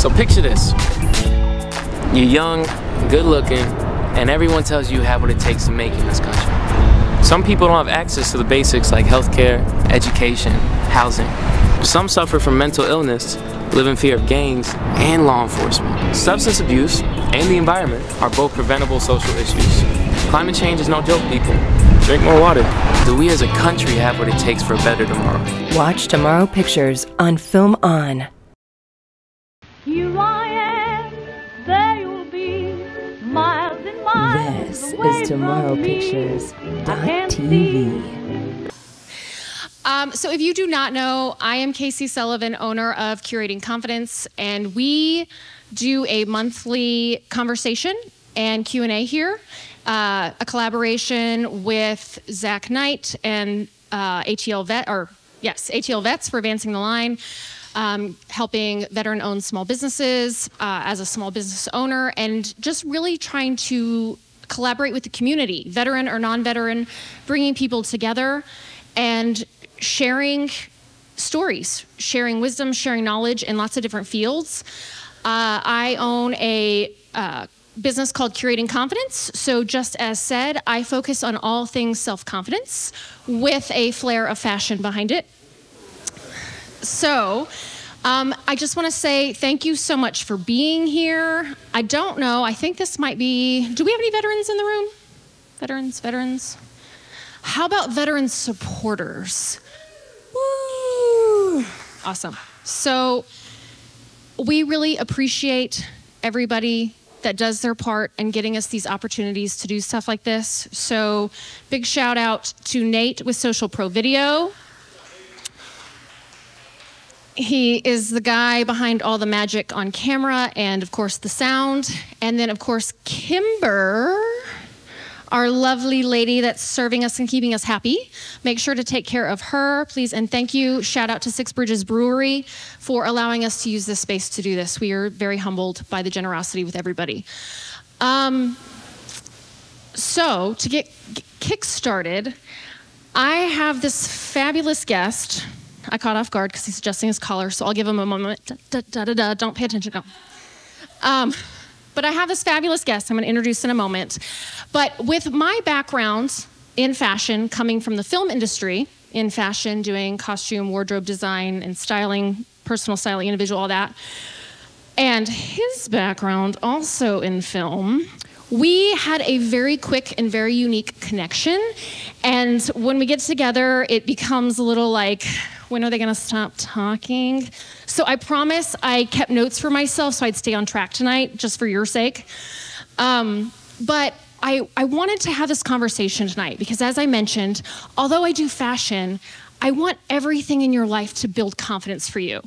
So picture this. You're young, good looking, and everyone tells you you have what it takes to make in this country. Some people don't have access to the basics like healthcare, education, housing. Some suffer from mental illness, live in fear of gangs and law enforcement. Substance abuse and the environment are both preventable social issues. Climate change is no joke, people. Drink more water. Do we as a country have what it takes for a better tomorrow? Watch Tomorrow Pictures on FilmOn. This is Tomorrow. Pictures I TV. Um, so, if you do not know, I am Casey Sullivan, owner of Curating Confidence, and we do a monthly conversation and Q and A here, uh, a collaboration with Zach Knight and uh, ATL Vet, or yes, ATL Vets for Advancing the Line. Um, helping veteran owned small businesses uh, as a small business owner, and just really trying to collaborate with the community, veteran or non veteran, bringing people together and sharing stories, sharing wisdom, sharing knowledge in lots of different fields. Uh, I own a uh, business called Curating Confidence. So, just as said, I focus on all things self confidence with a flair of fashion behind it. So, um, I just want to say thank you so much for being here. I don't know, I think this might be. Do we have any veterans in the room? Veterans, veterans? How about veteran supporters? Woo! Awesome. So, we really appreciate everybody that does their part in getting us these opportunities to do stuff like this. So, big shout out to Nate with Social Pro Video. He is the guy behind all the magic on camera and, of course, the sound. And then, of course, Kimber, our lovely lady that's serving us and keeping us happy. Make sure to take care of her, please. And thank you. Shout out to Six Bridges Brewery for allowing us to use this space to do this. We are very humbled by the generosity with everybody. Um, so, to get kick started, I have this fabulous guest. I caught off guard because he's adjusting his collar, so I'll give him a moment. Da, da, da, da. Don't pay attention. Go. Um, but I have this fabulous guest I'm going to introduce in a moment. But with my background in fashion, coming from the film industry, in fashion, doing costume, wardrobe design, and styling, personal styling, individual, all that, and his background also in film, we had a very quick and very unique connection. And when we get together, it becomes a little like, when are they going to stop talking? So I promise I kept notes for myself so I'd stay on track tonight, just for your sake. Um, but I, I wanted to have this conversation tonight because, as I mentioned, although I do fashion, I want everything in your life to build confidence for you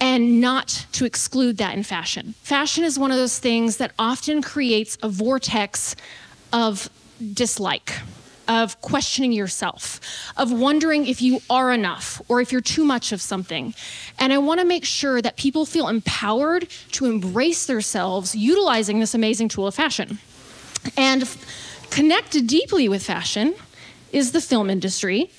and not to exclude that in fashion. Fashion is one of those things that often creates a vortex of dislike, of questioning yourself, of wondering if you are enough or if you're too much of something. And I want to make sure that people feel empowered to embrace themselves utilizing this amazing tool of fashion. And connected deeply with fashion is the film industry.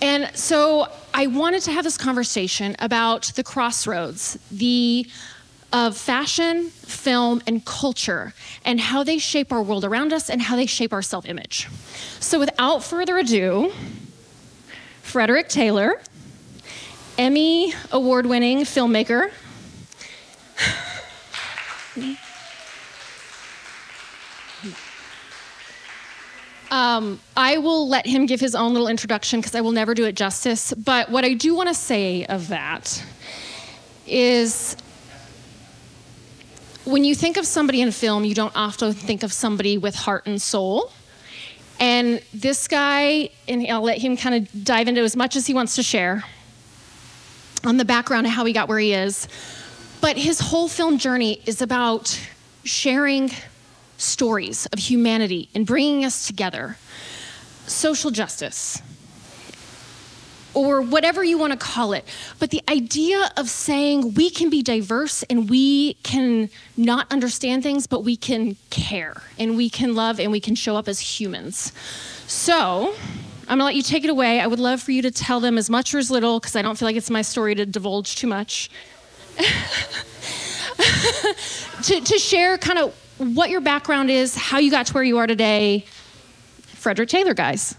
And so I wanted to have this conversation about the crossroads, the of fashion, film, and culture, and how they shape our world around us and how they shape our self image. So, without further ado, Frederick Taylor, Emmy award winning filmmaker. Um, I will let him give his own little introduction because I will never do it justice. But what I do want to say of that is when you think of somebody in film, you don't often think of somebody with heart and soul. And this guy, and I'll let him kind of dive into as much as he wants to share on the background of how he got where he is. But his whole film journey is about sharing stories of humanity and bringing us together. Social justice, or whatever you want to call it. But the idea of saying we can be diverse and we can not understand things, but we can care and we can love and we can show up as humans. So, I'm gonna let you take it away. I would love for you to tell them as much or as little, because I don't feel like it's my story to divulge too much. to, to share kind of what your background is, how you got to where you are today. Frederick Taylor, guys.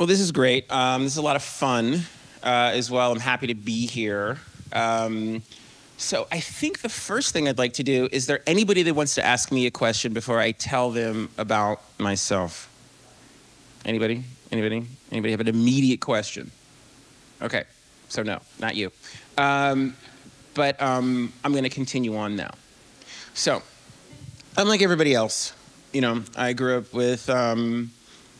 Well, this is great. Um, this is a lot of fun uh, as well. I'm happy to be here. Um, so I think the first thing I'd like to do is there anybody that wants to ask me a question before I tell them about myself? Anybody? Anybody? Anybody have an immediate question? Okay, so no, not you. Um, but um, I'm going to continue on now. So, unlike everybody else, you know, I grew up with um,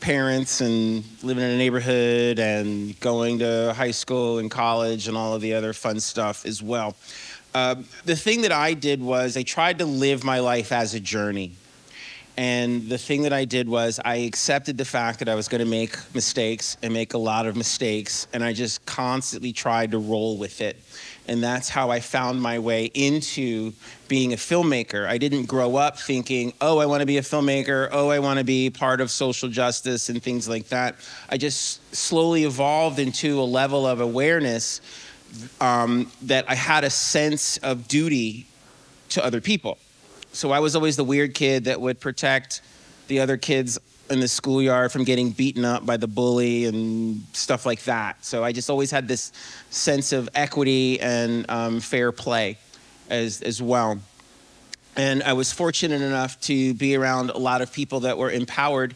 parents and living in a neighborhood and going to high school and college and all of the other fun stuff as well. Uh, the thing that I did was I tried to live my life as a journey. And the thing that I did was I accepted the fact that I was going to make mistakes and make a lot of mistakes. And I just constantly tried to roll with it. And that's how I found my way into being a filmmaker. I didn't grow up thinking, oh, I want to be a filmmaker. Oh, I want to be part of social justice and things like that. I just slowly evolved into a level of awareness um, that I had a sense of duty to other people. So I was always the weird kid that would protect the other kids in the schoolyard from getting beaten up by the bully and stuff like that. So I just always had this sense of equity and um, fair play as, as well. And I was fortunate enough to be around a lot of people that were empowered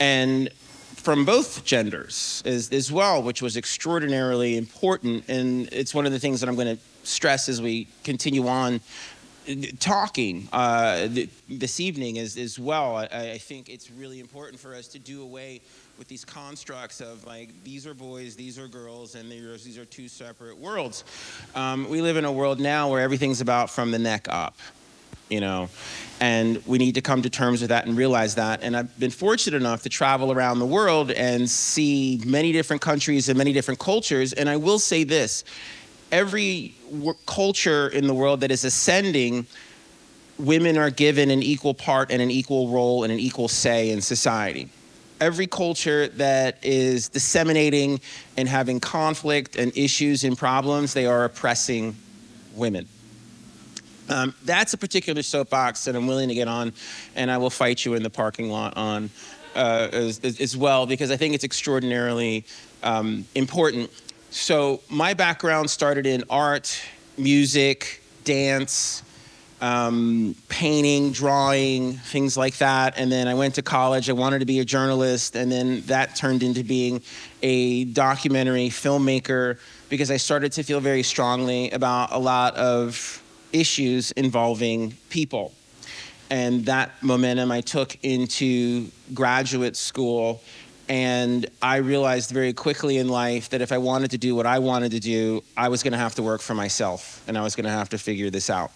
and from both genders as, as well, which was extraordinarily important. And it's one of the things that I'm going to stress as we continue on talking uh, th- this evening as, as well. I, I, think it's really important for us to do away with these constructs of like these are boys, these are girls, and these are two separate worlds. Um, we live in a world now where everything's about from the neck up, you know, and we need to come to terms with that and realize that. And I've been fortunate enough to travel around the world and see many different countries and many different cultures. And I will say this every culture in the world that is ascending, women are given an equal part and an equal role and an equal say in society. Every culture that is disseminating and having conflict and issues and problems, they are oppressing women. Um, that's a particular soapbox that I'm willing to get on, and I will fight you in the parking lot on uh, as, as, well because I think it's extraordinarily um, important so my background started in art, music, dance, um, painting, drawing, things like that. And then I went to college. I wanted to be a journalist, and then that turned into being a documentary filmmaker because I started to feel very strongly about a lot of issues involving people. And that momentum I took into graduate school and I realized very quickly in life that if I wanted to do what I wanted to do, I was going to have to work for myself and I was going to have to figure this out.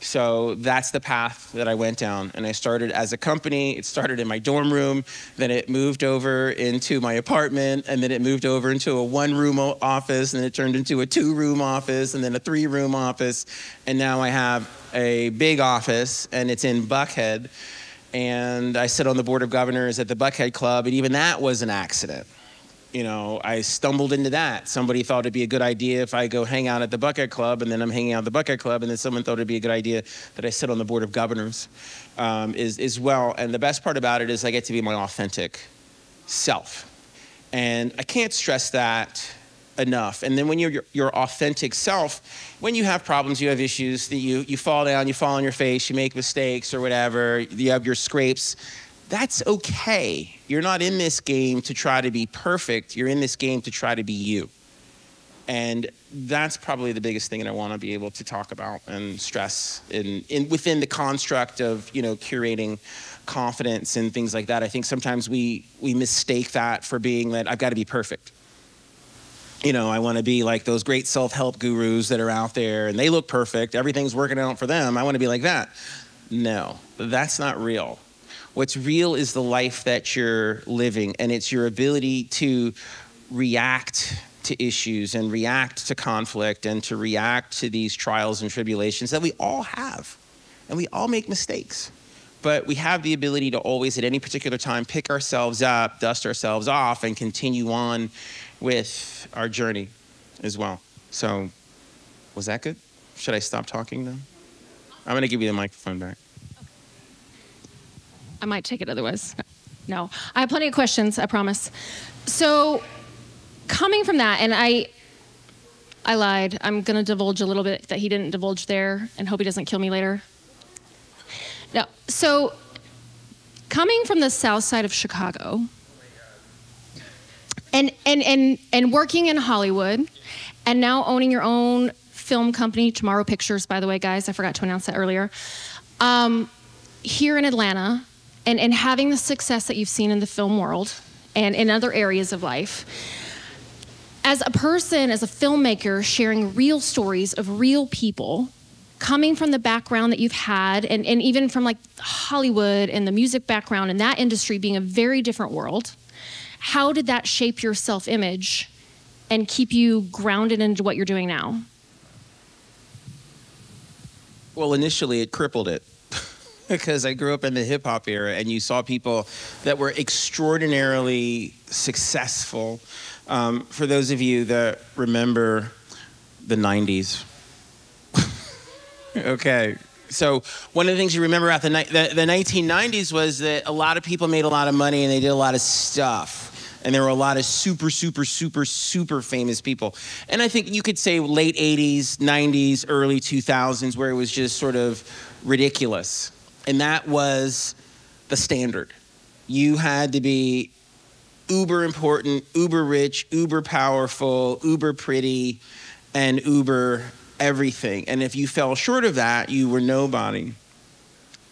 So that's the path that I went down. And I started as a company. It started in my dorm room, then it moved over into my apartment, and then it moved over into a one room office, and then it turned into a two room office, and then a three room office. And now I have a big office, and it's in Buckhead and I sit on the board of governors at the Buckhead Club, and even that was an accident. You know, I stumbled into that. Somebody thought it'd be a good idea if I go hang out at the Buckhead Club, and then I'm hanging out at the Buckhead Club, and then someone thought it'd be a good idea that I sit on the board of governors um, is, as well. And the best part about it is I get to be my authentic self. And I can't stress that enough. And then when you're your, your, authentic self, when you have problems, you have issues, that you, you fall down, you fall on your face, you make mistakes or whatever, you have your scrapes, that's okay. You're not in this game to try to be perfect. You're in this game to try to be you. And that's probably the biggest thing that I want to be able to talk about and stress in, in within the construct of, you know, curating confidence and things like that. I think sometimes we we mistake that for being that I've got to be perfect you know, I want to be like those great self help gurus that are out there and they look perfect, everything's working out for them. I want to be like that. No, that's not real. What's real is the life that you're living, and it's your ability to react to issues and react to conflict and to react to these trials and tribulations that we all have. And we all make mistakes. But we have the ability to always, at any particular time, pick ourselves up, dust ourselves off, and continue on with our journey. as well. So, was that good? Should I stop talking now? I'm gonna give you the microphone back. I might take it otherwise. No, I have plenty of questions. I promise. So, coming from that, and I, I lied. I'm gonna divulge a little bit that he didn't divulge there, and hope he doesn't kill me later. No. So, coming from the south side of Chicago, and and and and working in Hollywood, and now owning your own film company, Tomorrow Pictures. By the way, guys, I forgot to announce that earlier. Um, here in Atlanta, and and having the success that you've seen in the film world and in other areas of life. As a person, as a filmmaker, sharing real stories of real people, coming from the background that you've had, and, and even from like Hollywood and the music background and that industry being a very different world, how did that shape your self image and keep you grounded into what you're doing now? Well, initially it crippled it because I grew up in the hip hop era and you saw people that were extraordinarily successful. Um, for those of you that remember the 90s, okay. So one of the things you remember about the, the, the 1990s was that a lot of people made a lot of money and they did a lot of stuff. And there were a lot of super, super, super, super famous people. And I think you could say late 80s, 90s, early 2000s, where it was just sort of ridiculous. And that was the standard. You had to be uber important, uber rich, uber powerful, uber pretty, and uber everything. And if you fell short of that, you were nobody.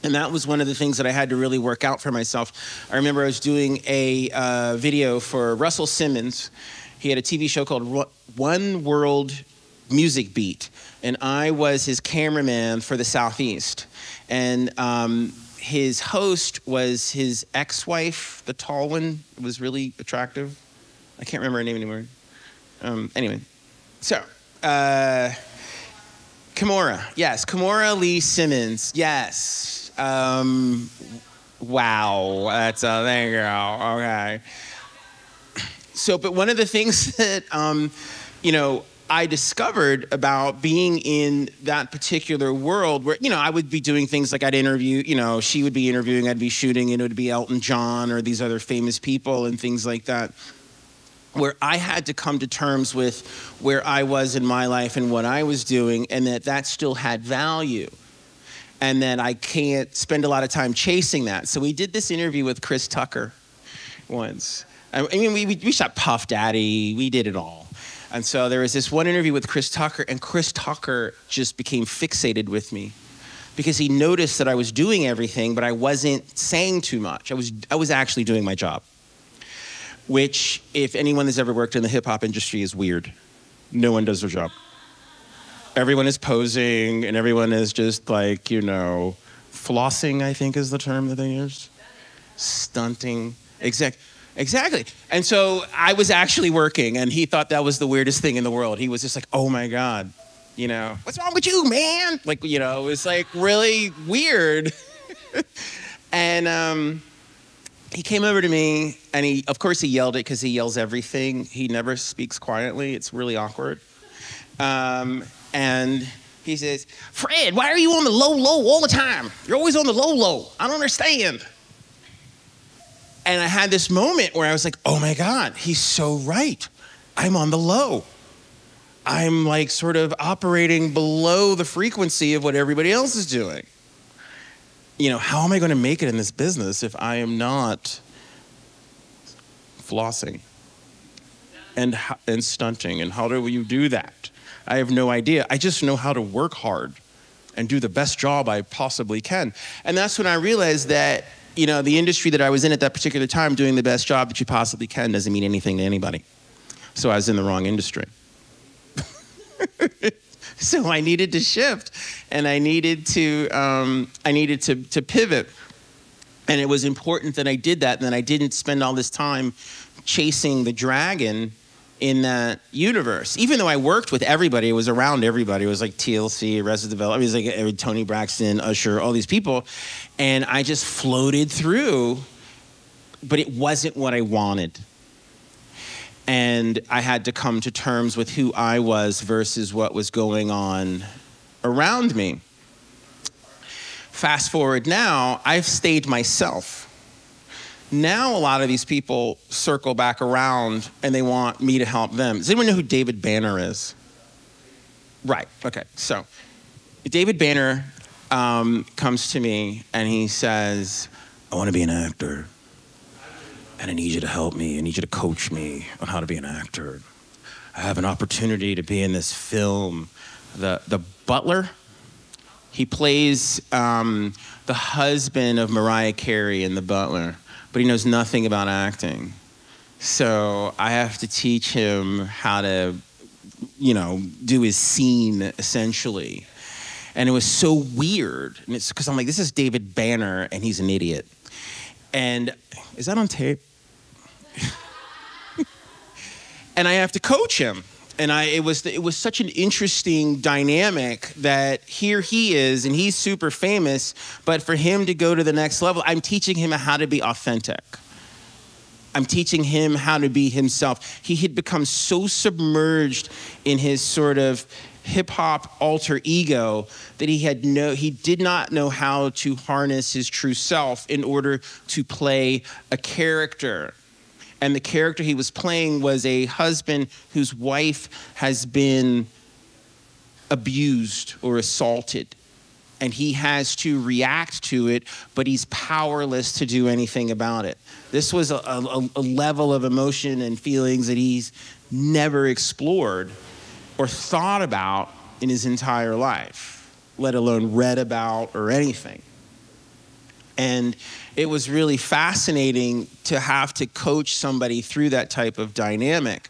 And that was one of the things that I had to really work out for myself. I remember I was doing a uh, video for Russell Simmons. He had a TV show called One World Music Beat, and I was his cameraman for the Southeast. And um, his host was his ex-wife, the tall one, was really attractive. I can't remember her name anymore. Um, anyway, so uh, Kimora, yes, Kimora Lee Simmons, yes. Um, wow, that's a there you go. Okay. So, but one of the things that um, you know I discovered about being in that particular world, where you know I would be doing things like I'd interview, you know, she would be interviewing, I'd be shooting, and it would be Elton John or these other famous people and things like that where I had to come to terms with where I was in my life and what I was doing, and that that still had value. And then I can't spend a lot of time chasing that. So we did this interview with Chris Tucker once. I mean, we, we, shot Puff Daddy, we did it all. And so there was this one interview with Chris Tucker, and Chris Tucker just became fixated with me because he noticed that I was doing everything, but I wasn't saying too much. I was, I was actually doing my job which, if anyone has ever worked in the hip hop industry, is weird. No one does their job. Everyone is posing, and everyone is just like, you know, flossing, I think is the term that they use. Stunting. Exact. Exactly. And so I was actually working, and he thought that was the weirdest thing in the world. He was just like, oh my God, you know, what's wrong with you, man? Like, you know, it was like really weird. and, um, he came over to me and he of course he yelled it because he yells everything he never speaks quietly it's really awkward um, and he says fred why are you on the low low all the time? You're always on the low low. I don't understand. And i had this moment where i was like oh my god he's so right. I'm on the low. I'm like sort of operating below the frequency of what everybody else is doing. You know, how am I going to make it in this business if I am not flossing and, and stunting? And how do you do that? I have no idea. I just know how to work hard and do the best job I possibly can. And that's when I realized that, you know, the industry that I was in at that particular time, doing the best job that you possibly can doesn't mean anything to anybody. So I was in the wrong industry. so I needed to shift, and I needed to um, I needed to to pivot, and it was important that I did that, and that I didn't spend all this time chasing the dragon in that universe. Even though I worked with everybody, it was around everybody. It was like TLC, Arrested Development. It was like uh, Toni Braxton, Usher, all these people, and I just floated through, but it wasn't what I wanted. and I had to come to terms with who I was versus what was going on around me. Fast forward now, I've stayed myself. Now, a lot of these people circle back around and they want me to help them. Does anyone know who David Banner is? Right, okay. So, David Banner um, comes to me and he says, I want to be an actor and I need you to help me. I need you to coach me on how to be an actor. I have an opportunity to be in this film. The, the butler, he plays um, the husband of Mariah Carey in The Butler, but he knows nothing about acting. So I have to teach him how to, you know, do his scene essentially. And it was so weird. And it's because I'm like, this is David Banner, and he's an idiot. And is that on tape? and I have to coach him. And I, it was, it was such an interesting dynamic that here he is, and he's super famous, but for him to go to the next level, I'm teaching him how to be authentic. I'm teaching him how to be himself. He had become so submerged in his sort of hip hop alter ego that he had no he did not know how to harness his true self in order to play a character and the character he was playing was a husband whose wife has been abused or assaulted and he has to react to it, but he's powerless to do anything about it. This was a, a, a, level of emotion and feelings that he's never explored or thought about in his entire life, let alone read about or anything. And it was really fascinating to have to coach somebody through that type of dynamic.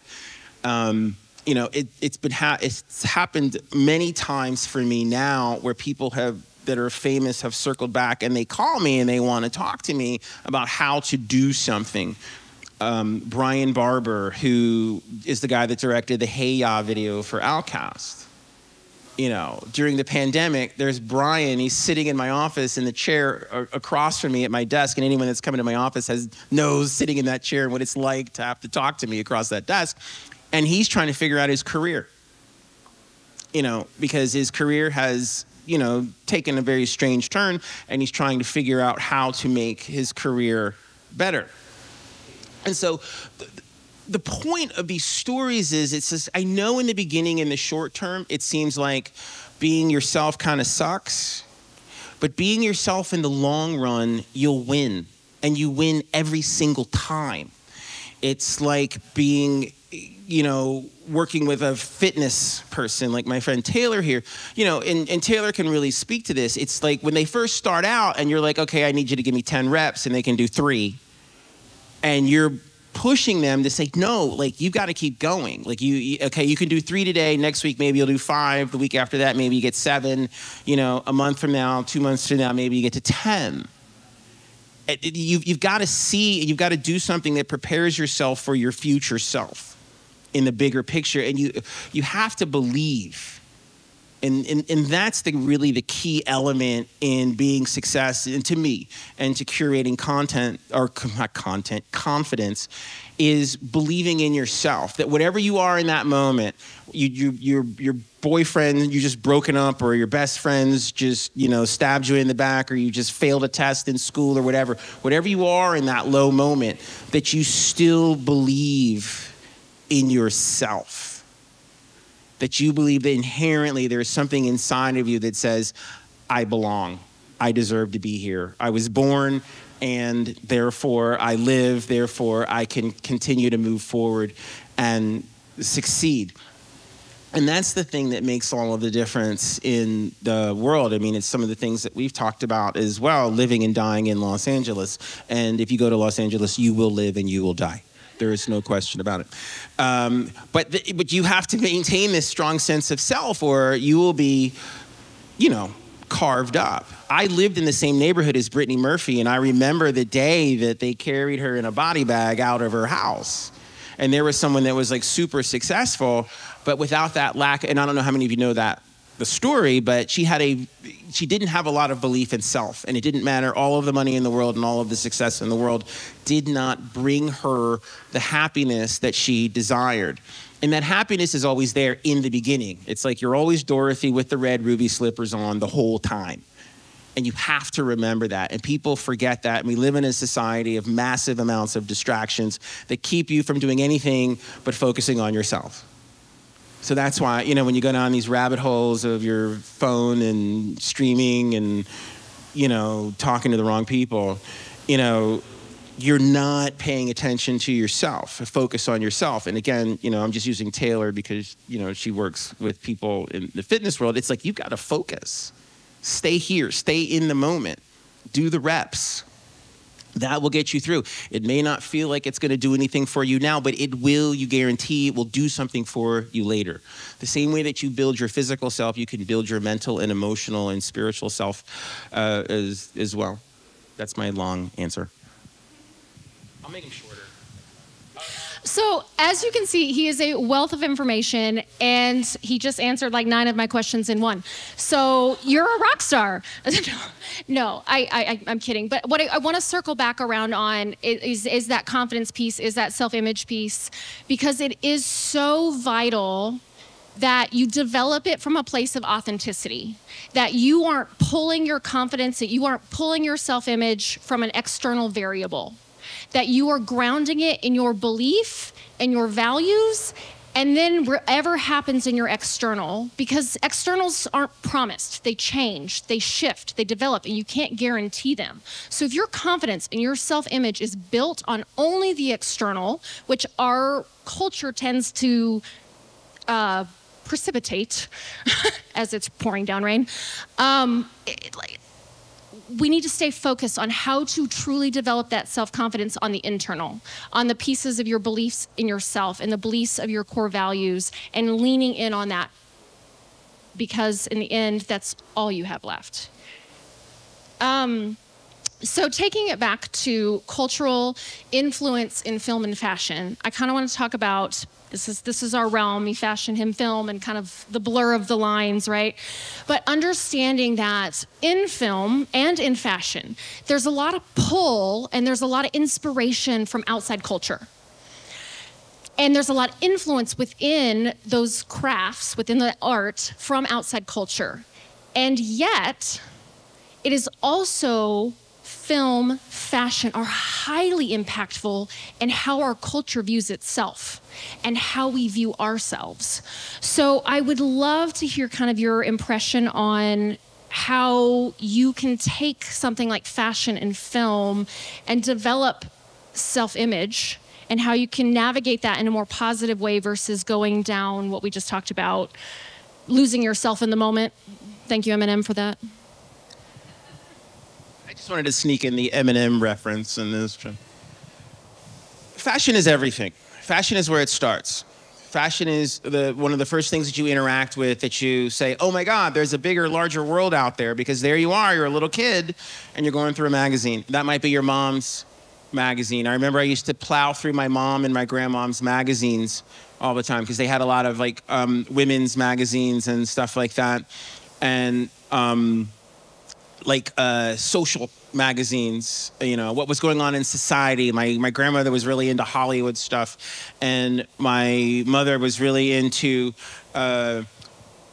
Um, you know, it, has been ha- it's happened many times for me now where people have that are famous have circled back and they call me and they want to talk to me about how to do something. Um, Bryan Barber, who is the guy that directed the Hey Ya video for OutKast, you know, during the pandemic, there's Bryan. He's sitting in my office in the chair across from me at my desk, and anyone that's coming to my office has knows sitting in that chair and what it's like to have to talk to me across that desk. And he's trying to figure out his career. You know, because his career has you know taken a very strange turn, and he's trying to figure out how to make his career better. And so, the point of these stories is it says i know in the beginning in the short term it seems like being yourself kind of sucks but being yourself in the long run you'll win and you win every single time. It's like being you know working with a fitness person like my friend taylor here. You know and, and taylor can really speak to this. It's like when they first start out and you're like okay i need you to give me 10 reps and they can do three and you're pushing them to say no like you got to keep going. Like you okay you can do three today next week maybe you'll do five the week after that maybe you get seven you know a month from now two months from now maybe you get to ten. You've, you've got to see you've got to do something that prepares yourself for your future self in the bigger picture. And you you have to believe and, and, and that's the really the key element in being success and to me and to curating content or not content confidence is believing in yourself that whatever you are in that moment you, you your your boyfriend you just broken up or your best friends just you know stabbed you in the back or you just failed a test in school or whatever whatever you are in that low moment that you still believe in yourself that you believe that inherently there is something inside of you that says, I belong. I deserve to be here. I was born and therefore I live, therefore I can continue to move forward and succeed. And that's the thing that makes all of the difference in the world. I mean, it's some of the things that we've talked about as well living and dying in Los Angeles. And if you go to Los Angeles, you will live and you will die. There is no question about it. Um, but, the, but you have to maintain this strong sense of self, or you will be, you know, carved up. I lived in the same neighborhood as Brittany Murphy, and I remember the day that they carried her in a body bag out of her house. And there was someone that was like super successful, but without that lack, and I don't know how many of you know that the story, but she had a she didn't have a lot of belief in self, and it didn't matter. All of the money in the world and all of the success in the world did not bring her the happiness that she desired. And that happiness is always there in the beginning. It's like you're always Dorothy with the red ruby slippers on the whole time. And you have to remember that. And people forget that. And we live in a society of massive amounts of distractions that keep you from doing anything but focusing on yourself. So that's why, you know, when you go down these rabbit holes of your phone and streaming and, you know, talking to the wrong people, you know, you're not paying attention to yourself, focus on yourself. And again, you know, I'm just using Taylor because, you know, she works with people in the fitness world. It's like you've got to focus. Stay here, stay in the moment, do the reps. That will get you through. It may not feel like it's going to do anything for you now, but it will, you guarantee, it will do something for you later. The same way that you build your physical self, you can build your mental and emotional and spiritual self uh, as, as well. That's my long answer. I'll make. So, as you can see, he is a wealth of information, and he just answered like nine of my questions in one. So, you're a rock star. no, I, I, I'm kidding. But what I, I want to circle back around on is, is that confidence piece, is that self image piece, because it is so vital that you develop it from a place of authenticity, that you aren't pulling your confidence, that you aren't pulling your self image from an external variable that you are grounding it in your belief and your values and then whatever happens in your external because externals aren't promised. They change they shift they develop and you can't guarantee them. So if your confidence and your self-image is built on only the external which our culture tends to uh, precipitate as it's pouring down rain um, it, like, we need to stay focused on how to truly develop that self confidence on the internal, on the pieces of your beliefs in yourself and the beliefs of your core values, and leaning in on that because in the end, that's all you have left. Um, so, taking it back to cultural influence in film and fashion, I kind of want to talk about this is this is our realm, me fashion, him film, and kind of the blur of the lines, right? But understanding that in film and in fashion, there's a lot of pull and there's a lot of inspiration from outside culture. And there's a lot of influence within those crafts, within the art from outside culture. And yet, it is also film, fashion are highly impactful in how our culture views itself and how we view ourselves. So I would love to hear kind of your impression on how you can take something like fashion and film and develop self image and how you can navigate that in a more positive way versus going down what we just talked about, losing yourself in the moment. Thank you, Eminem, for that. Just wanted to sneak in the Eminem reference in this. Fashion is everything. Fashion is where it starts. Fashion is the, one of the first things that you interact with that you say, oh my God, there's a bigger, larger world out there because there you are, you're a little kid and you're going through a magazine. That might be your mom's magazine. I remember I used to plow through my mom and my grandmom's magazines all the time because they had a lot of like um, women's magazines and stuff like that. And um, like uh, social magazines, you know, what was going on in society. My, my grandmother was really into Hollywood stuff, and my mother was really into uh,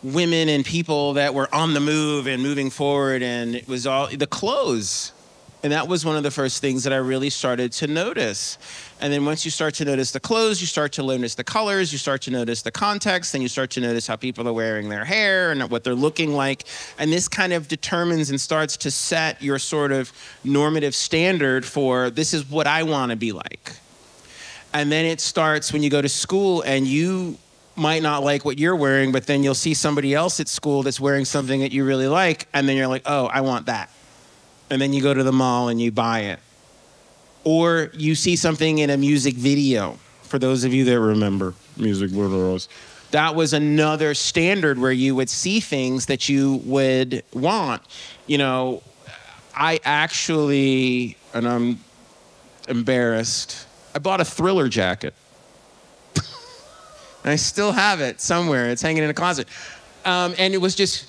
women and people that were on the move and moving forward. And it was all the clothes and that was one of the first things that I really started to notice. And then once you start to notice the clothes, you start to notice the colors, you start to notice the context, then you start to notice how people are wearing their hair and what they're looking like. And this kind of determines and starts to set your sort of normative standard for this is what I want to be like. And then it starts when you go to school and you might not like what you're wearing, but then you'll see somebody else at school that's wearing something that you really like, and then you're like, oh, I want that and then you go to the mall and you buy it. Or you see something in a music video, for those of you that remember music videos. That was another standard where you would see things that you would want. You know, I actually, and I'm embarrassed, I bought a thriller jacket. I still have it somewhere. It's hanging in a closet. Um, and it was just,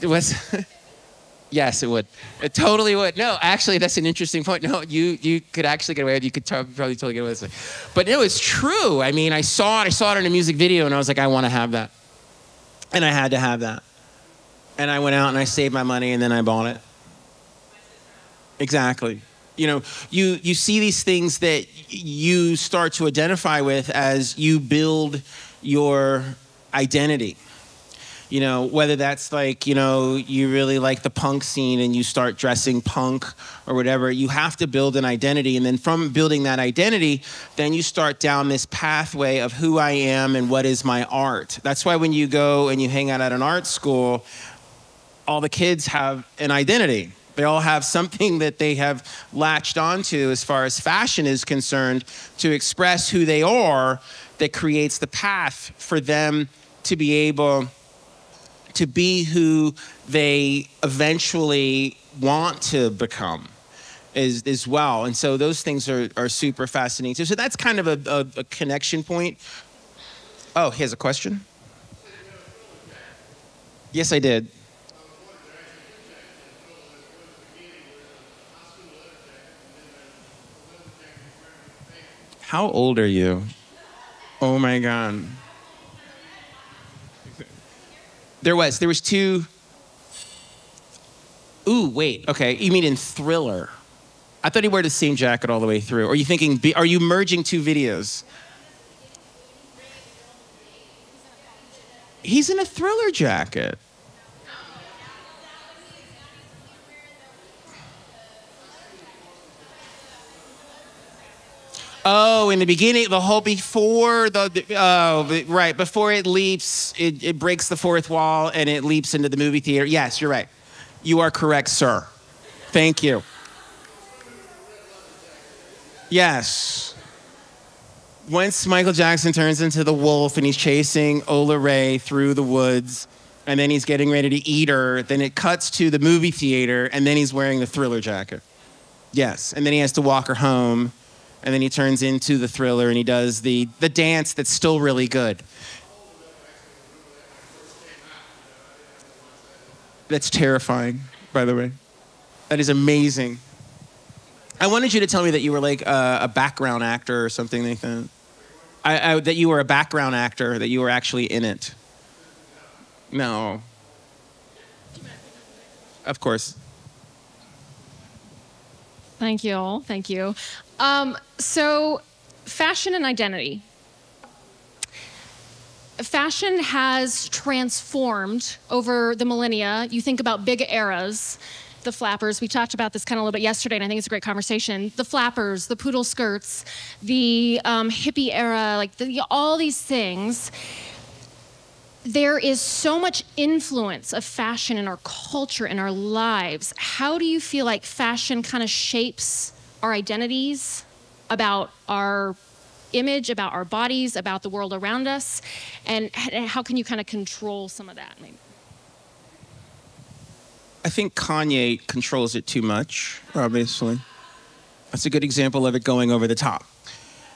it was, yes, it would. It totally would. No, actually, that's an interesting point. No, you you could actually get away with it. You could t- probably totally get away with it. But it was true. I mean, I saw it. I saw it in a music video, and I was like, I want to have that. And I had to have that. And I went out and I saved my money, and then I bought it. Exactly. You know, you you see these things that you start to identify with as you build your identity you know, whether that's like, you know, you really like the punk scene and you start dressing punk or whatever, you have to build an identity. And then from building that identity, then you start down this pathway of who I am and what is my art. That's why when you go and you hang out at an art school, all the kids have an identity. They all have something that they have latched onto as far as fashion is concerned to express who they are that creates the path for them to be able to be who they eventually want to become as, as well. And so those things are, are super fascinating. So, so that's kind of a, a, a connection point. Oh, here's a question. Yes, I did. How old are you? Oh my God. There was. There was two. Ooh, wait. Okay, you mean in Thriller? I thought he wore the same jacket all the way through. Are you thinking? Are you merging two videos? He's in a Thriller jacket. Oh, in the beginning, the whole before the, oh right before it leaps, it, it breaks the fourth wall and it leaps into the movie theater. Yes, you're right. You are correct, sir. Thank you. Yes. Once Michael Jackson turns into the wolf and he's chasing Ola Ray through the woods, and then he's getting ready to eat her, then it cuts to the movie theater, and then he's wearing the thriller jacket. Yes, and then he has to walk her home and then he turns into the thriller and he does the, the dance that's still really good. That's terrifying, by the way. That is amazing. I wanted you to tell me that you were like a, a background actor or something like that. I, I, that you were a background actor, that you were actually in it. No. Of course. Thank you all. Thank you. Um, so, fashion and identity. Fashion has transformed over the millennia. You think about big eras, the flappers. We talked about this kind of a little bit yesterday, and I think it's a great conversation. The flappers, the poodle skirts, the um, hippie era, like the, all these things there is so much influence of fashion in our culture, in our lives. How do you feel like fashion kind of shapes our identities about our image, about our bodies, about the world around us? And how can you kind of control some of that? Maybe? I think Kanye controls it too much, obviously. That's a good example of it going over the top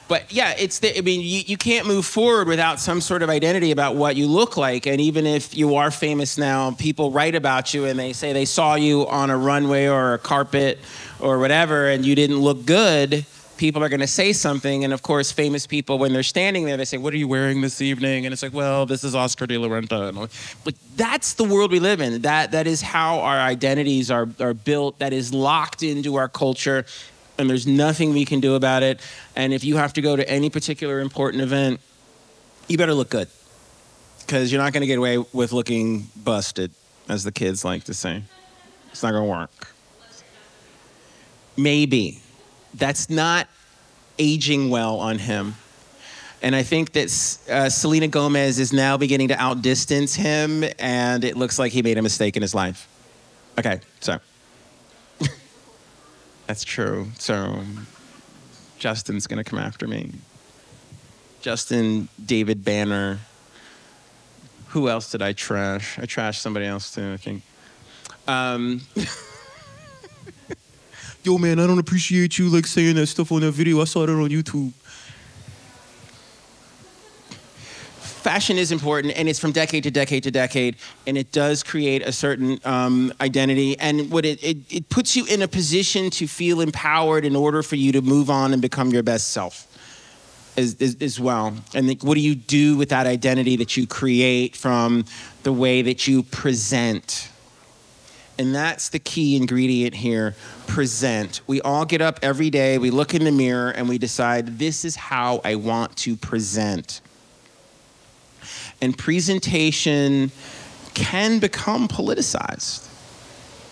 but yeah, it's the, I mean, you, you can't move forward without some sort of identity about what you look like. And even if you are famous now, people write about you and they say they saw you on a runway or a carpet or whatever, and you didn't look good. People are going to say something, and of course, famous people, when they're standing there, they say, "What are you wearing this evening?" And it's like, "Well, this is Oscar de la Renta." Like that's the world we live in. That that is how our identities are are built. That is locked into our culture, and there's nothing we can do about it. And if you have to go to any particular important event, you better look good because you're not going to get away with looking busted, as the kids like to say. It's not going to work. Maybe. That's not aging well on him. And I think that uh, Selena Gomez is now beginning to outdistance him, and it looks like he made a mistake in his life. Okay, so. That's true. So Justin's going to come after me. Justin, David Banner. Who else did I trash? I trashed somebody else too, I think. Um, Yo, man, I don't appreciate you like saying that stuff on that video. I saw that on YouTube. Fashion is important and it's from decade to decade to decade and it does create a certain um, identity and what it, it, it puts you in a position to feel empowered in order for you to move on and become your best self as, as, as well and like, what do you do with that identity that you create from the way that you present and that's the key ingredient here present. We all get up every day, we look in the mirror, and we decide, this is how I want to present. And presentation can become politicized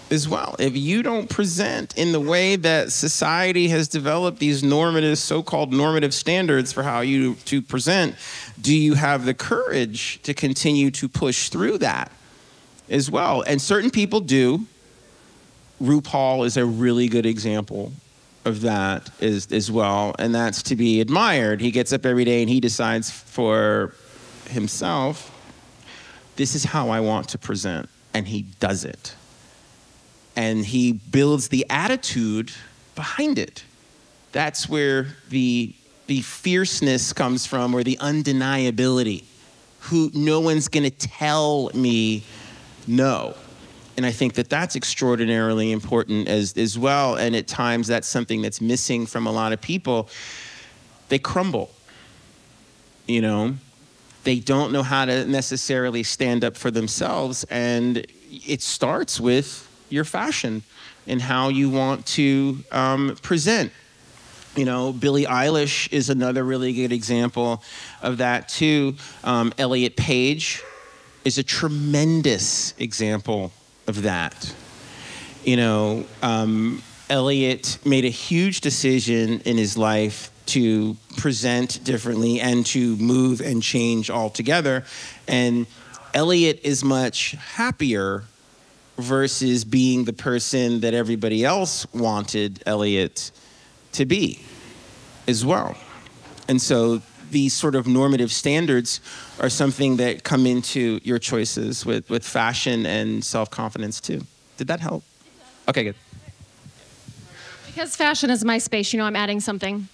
as well. If you don't present in the way that society has developed these normative, so called normative standards for how you to present, do you have the courage to continue to push through that? as well. And certain people do. RuPaul is a really good example of that as, as well. And that's to be admired. He gets up every day and he decides for himself, this is how I want to present. And he does it. And he builds the attitude behind it. That's where the, the fierceness comes from, or the undeniability. Who no one's gonna tell me no. And I think that that's extraordinarily important as, as well. And at times, that's something that's missing from a lot of people. They crumble, you know? They don't know how to necessarily stand up for themselves. And it starts with your fashion and how you want to um, present. You know, Billie Eilish is another really good example of that too. Um, Elliot Page, is a tremendous example of that. You know, um, Elliot made a huge decision in his life to present differently and to move and change altogether. And Elliot is much happier versus being the person that everybody else wanted Elliot to be as well. And so these sort of normative standards are something that come into your choices with, with fashion and self confidence too. Did that help? Okay, good. Because fashion is my space, you know, I'm adding something.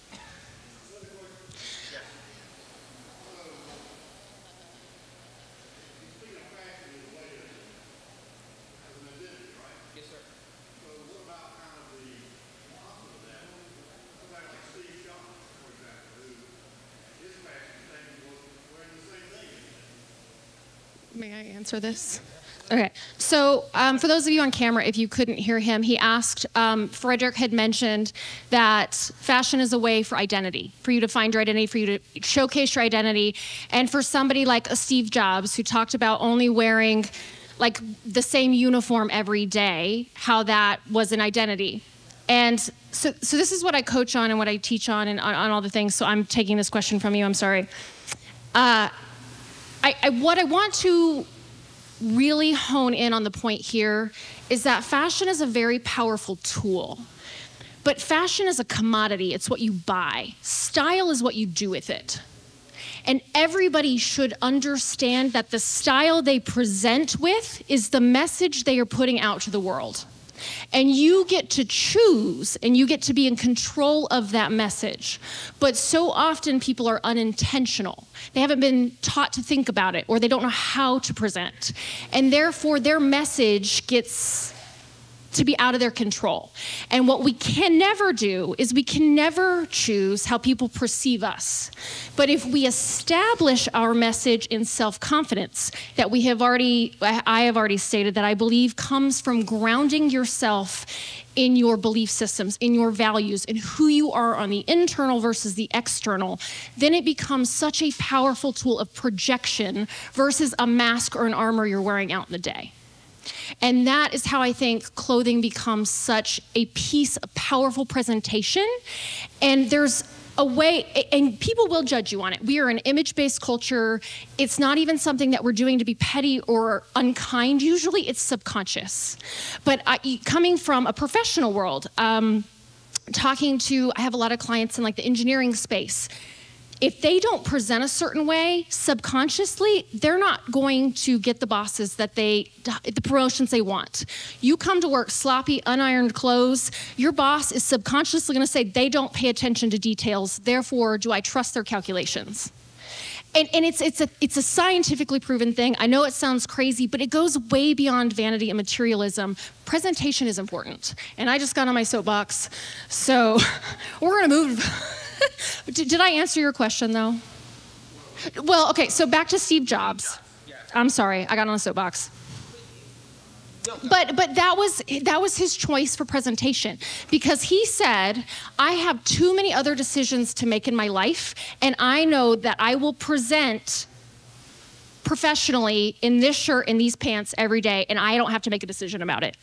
May I answer this? Okay, so um, for those of you on camera, if you couldn't hear him, he asked, um, Frederick had mentioned that fashion is a way for identity, for you to find your identity, for you to showcase your identity. And for somebody like a Steve Jobs, who talked about only wearing like the same uniform every day, how that was an identity. And so, so this is what I coach on and what I teach on and on, on all the things. So I'm taking this question from you, I'm sorry. Uh, I, I, what I want to really hone in on the point here is that fashion is a very powerful tool. But fashion is a commodity, it's what you buy. Style is what you do with it. And everybody should understand that the style they present with is the message they are putting out to the world. And you get to choose and you get to be in control of that message. But so often people are unintentional. They haven't been taught to think about it or they don't know how to present. And therefore, their message gets to be out of their control. And what we can never do is we can never choose how people perceive us. But if we establish our message in self confidence, that we have already, I have already stated that I believe comes from grounding yourself in your belief systems, in your values, in who you are on the internal versus the external, then it becomes such a powerful tool of projection versus a mask or an armor you're wearing out in the day. And that is how I think clothing becomes such a piece of powerful presentation. And there's a way, and people will judge you on it. We are an image based culture. It's not even something that we're doing to be petty or unkind, usually, it's subconscious. But I, coming from a professional world, um, talking to, I have a lot of clients in like the engineering space if they don't present a certain way subconsciously, they're not going to get the bosses that they, the promotions they want. You come to work sloppy, unironed clothes, your boss is subconsciously going to say they don't pay attention to details, therefore, do I trust their calculations? And, and it's it's a it's a scientifically proven thing. I know it sounds crazy, but it goes way beyond vanity and materialism. Presentation is important, and I just got on my soapbox, so we're gonna move. did, did I answer your question though? Well, okay. So back to Steve Jobs. I'm sorry, I got on a soapbox but but that was that was his choice for presentation because he said i have too many other decisions to make in my life and i know that i will present professionally in this shirt and these pants every day and i don't have to make a decision about it.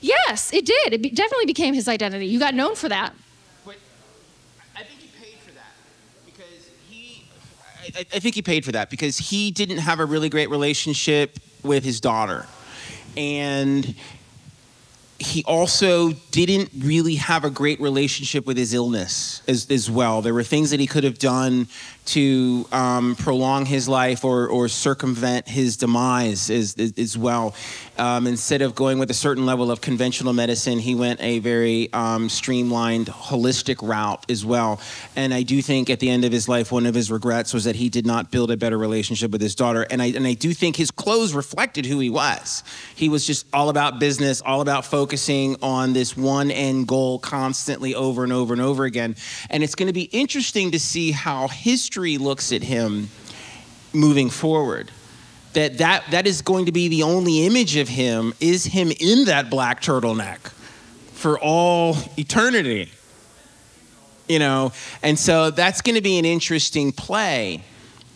Yes it did. It definitely became his identity. You got known for that I, I think he paid for that because he didn't have a really great relationship with his daughter. And he also didn't really have a great relationship with his illness as, as well. There were things that he could have done to um, prolong his life or, or circumvent his demise as, as, well. Um, instead of going with a certain level of conventional medicine, he went a very um, streamlined, holistic route as well. And I do think at the end of his life, one of his regrets was that he did not build a better relationship with his daughter. And I, and I do think his clothes reflected who he was. He was just all about business, all about focusing on this one end goal constantly over and over and over again. And it's going to be interesting to see how history looks at him moving forward that, that that is going to be the only image of him is him in that black turtleneck for all eternity you know and so that's going to be an interesting play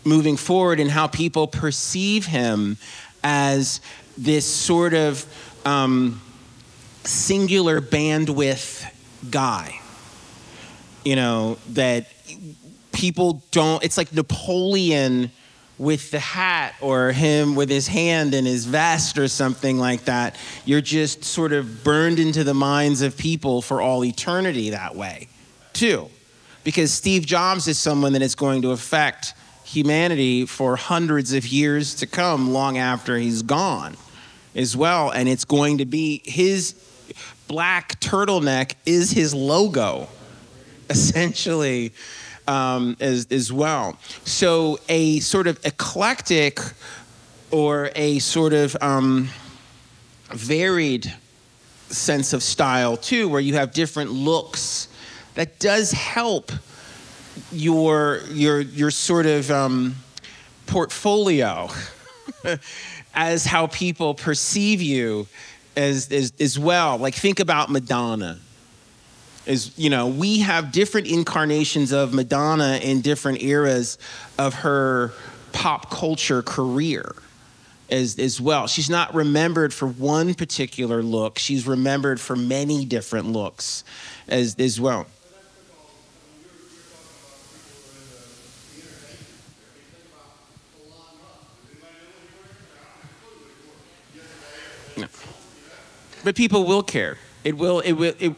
moving forward in how people perceive him as this sort of um, singular bandwidth guy you know that people don't, it's like Napoleon with the hat or him with his hand in his vest or something like that. You're just sort of burned into the minds of people for all eternity that way, too. Because Steve Jobs is someone that is going to affect humanity for hundreds of years to come, long after he's gone as well. And it's going to be his black turtleneck is his logo, essentially um, as, as well. So a sort of eclectic or a sort of um, varied sense of style too, where you have different looks, that does help your your your sort of um, portfolio as how people perceive you as, as as well. Like think about Madonna. Is you know we have different incarnations of madonna in different eras of her pop culture career as, as well. She's not remembered for one particular look. She's remembered for many different looks as, as well but people will care it will it will it,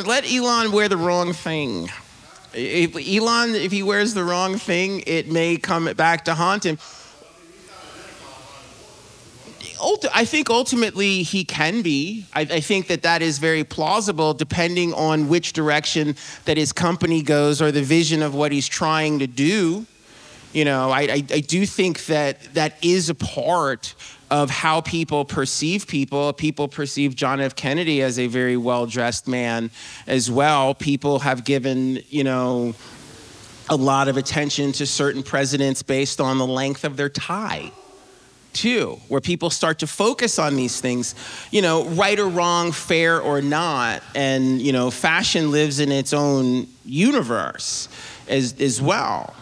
Mm, let Elon wear the wrong thing. If Elon, if he wears the wrong thing, it may come back to haunt him. I think ultimately he can be. I, I, think that that is very plausible, depending on which direction that his company goes or the vision of what he's trying to do. You know, I, I, I do think that that is a part of how people perceive people. People perceive John F. Kennedy as a very well dressed man as well. People have given, you know, a lot of attention to certain presidents based on the length of their tie too, where people start to focus on these things, you know, right or wrong, fair or not. And, you know, fashion lives in its own universe as, as well.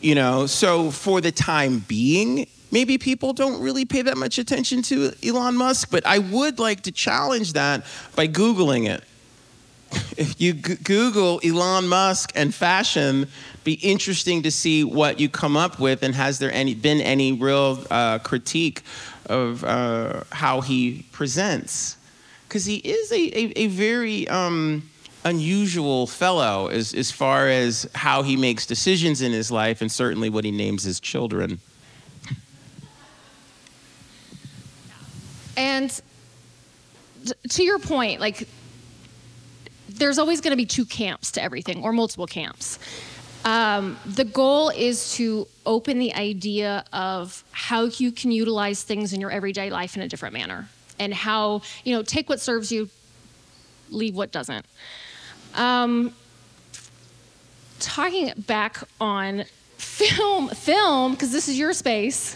You know, so for the time being, maybe people don't really pay that much attention to Elon Musk, but I would like to challenge that by Googling it. If you Google Elon Musk and fashion, be interesting to see what you come up with, and has there any, been any real uh, critique of uh, how he presents? Because he is a, a, a very um, unusual fellow as, as far as how he makes decisions in his life, and certainly what he names his children. And to your point, like there's always going to be two camps to everything or multiple camps. Um, the goal is to open the idea of how you can utilize things in your everyday life in a different manner and how, you know, take what serves you, leave what doesn't. Um, talking back on film, film, because this is your space,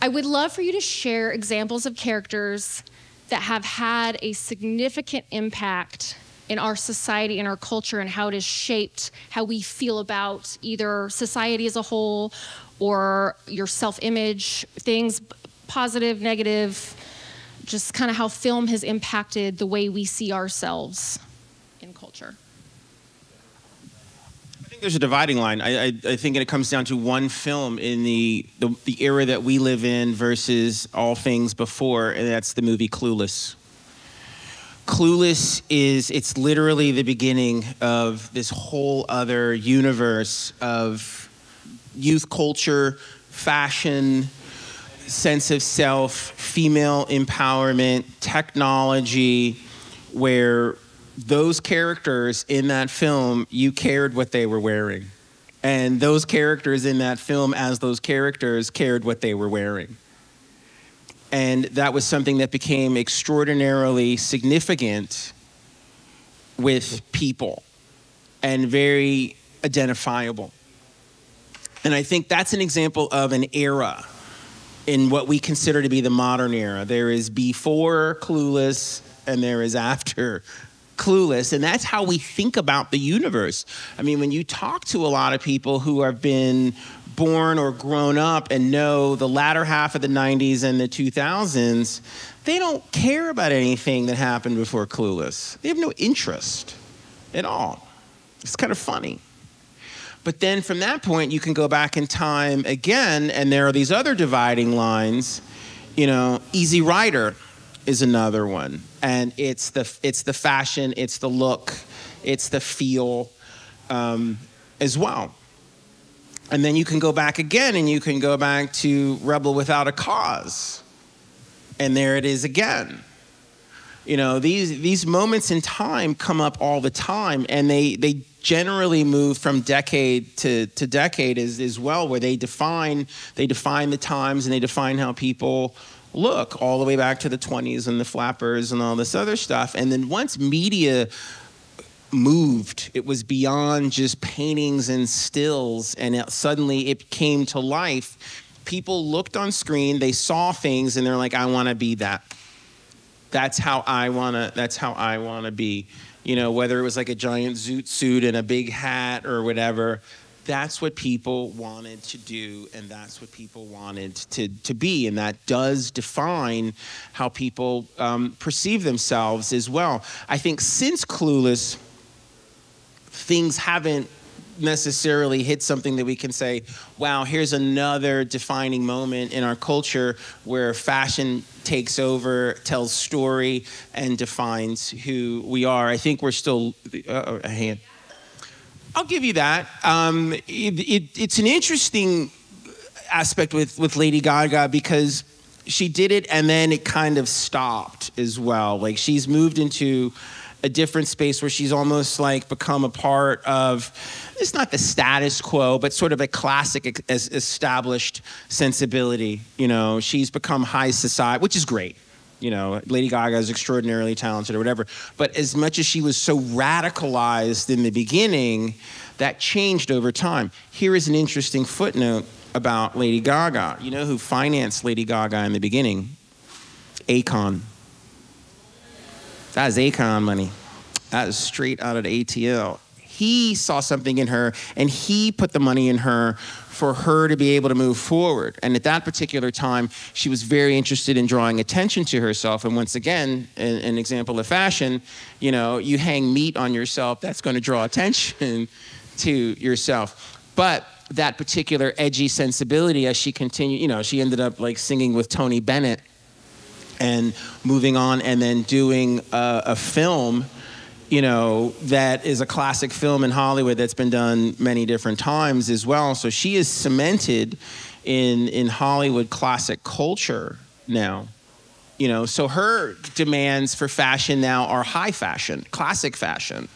I would love for you to share examples of characters that have had a significant impact in our society and our culture and how it has shaped how we feel about either society as a whole or your self image, things positive, negative, just kind of how film has impacted the way we see ourselves in culture. I think there's a dividing line. I, I, I think it comes down to one film in the, the, the era that we live in versus all things before, and that's the movie Clueless. Clueless is it's literally the beginning of this whole other universe of youth culture, fashion, sense of self, female empowerment, technology, where those characters in that film, you cared what they were wearing. And those characters in that film, as those characters, cared what they were wearing. And that was something that became extraordinarily significant with people and very identifiable. And I think that's an example of an era in what we consider to be the modern era. There is before Clueless and there is after Clueless. And that's how we think about the universe. I mean, when you talk to a lot of people who have been born or grown up and know the latter half of the 90s and the 2000s, they don't care about anything that happened before Clueless. They have no interest at all. It's kind of funny. But then from that point, you can go back in time again, and there are these other dividing lines. You know, Easy Rider is another one, and it's the it's the fashion, it's the look, it's the feel, um, as well. And then you can go back again and you can go back to Rebel Without a Cause. And there it is again. You know, these, these moments in time come up all the time and they, they generally move from decade to, to decade as, as well, where they define, they define the times and they define how people look all the way back to the 20s and the flappers and all this other stuff. And then once media moved. It was beyond just paintings and stills, and it, suddenly it came to life. People looked on screen, they saw things, and they're like, "I want to be that." That's how I wanna. That's how I want to be. You know, whether it was like a giant zoot suit and a big hat or whatever. That's what people wanted to do, and that's what people wanted to, to be. And that does define how people um, perceive themselves as well. I think since Clueless, things haven't necessarily hit something that we can say, wow, here's another defining moment in our culture where fashion takes over, tells story, and defines who we are. I think we're still uh, a hand. I'll give you that. Um, it, it, it's an interesting aspect with, with Lady Gaga because she did it and then it kind of stopped as well. Like she's moved into a different space where she's almost like become a part of it's not the status quo but sort of a classic established sensibility you know she's become high society which is great you know lady gaga is extraordinarily talented or whatever. But as much as she was so radicalized in the beginning that changed over time. Here is an interesting footnote about lady gaga. You know who financed lady gaga in the beginning? Akon. That is Akon money. That is straight out of the ATL. He saw something in her and he put the money in her for her to be able to move forward. And at that particular time, she was very interested in drawing attention to herself. And once again, an, an example of fashion, you know, you hang meat on yourself, that's going to draw attention to yourself. But that particular edgy sensibility as she continued, you know, she ended up like singing with Tony Bennett and moving on and then doing a, a film you know, that is a classic film in Hollywood that's been done many different times as well. So she is cemented in in Hollywood classic culture now. You know, so her demands for fashion now are high fashion, classic fashion,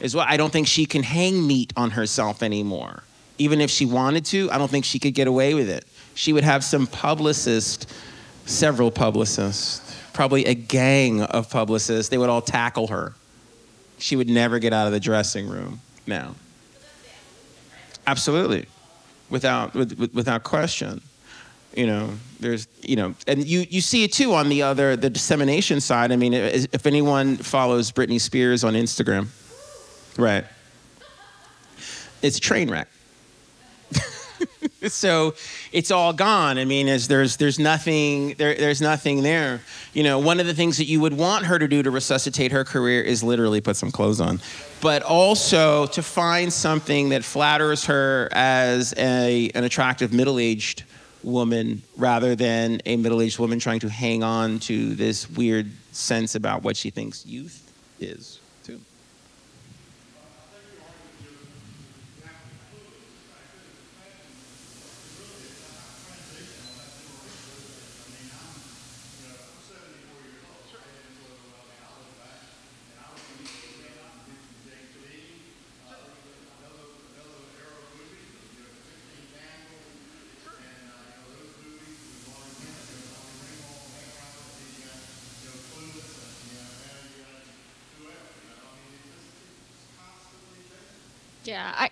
as well. I don't think she can hang meat on herself anymore. Even if she wanted to, I don't think she could get away with it. She would have some publicist, several publicists, probably a gang of publicists. They would all tackle her. She would never get out of the dressing room now. Absolutely, without with, without question. You know, there's you know, and you you see it too on the other the dissemination side. I mean, if anyone follows Britney Spears on Instagram, right? It's a train wreck. so it's all gone. I mean, there's there's nothing there, there's nothing there. You know, one of the things that you would want her to do to resuscitate her career is literally put some clothes on, but also to find something that flatters her as a an attractive middle-aged woman rather than a middle-aged woman trying to hang on to this weird sense about what she thinks youth is. Yeah.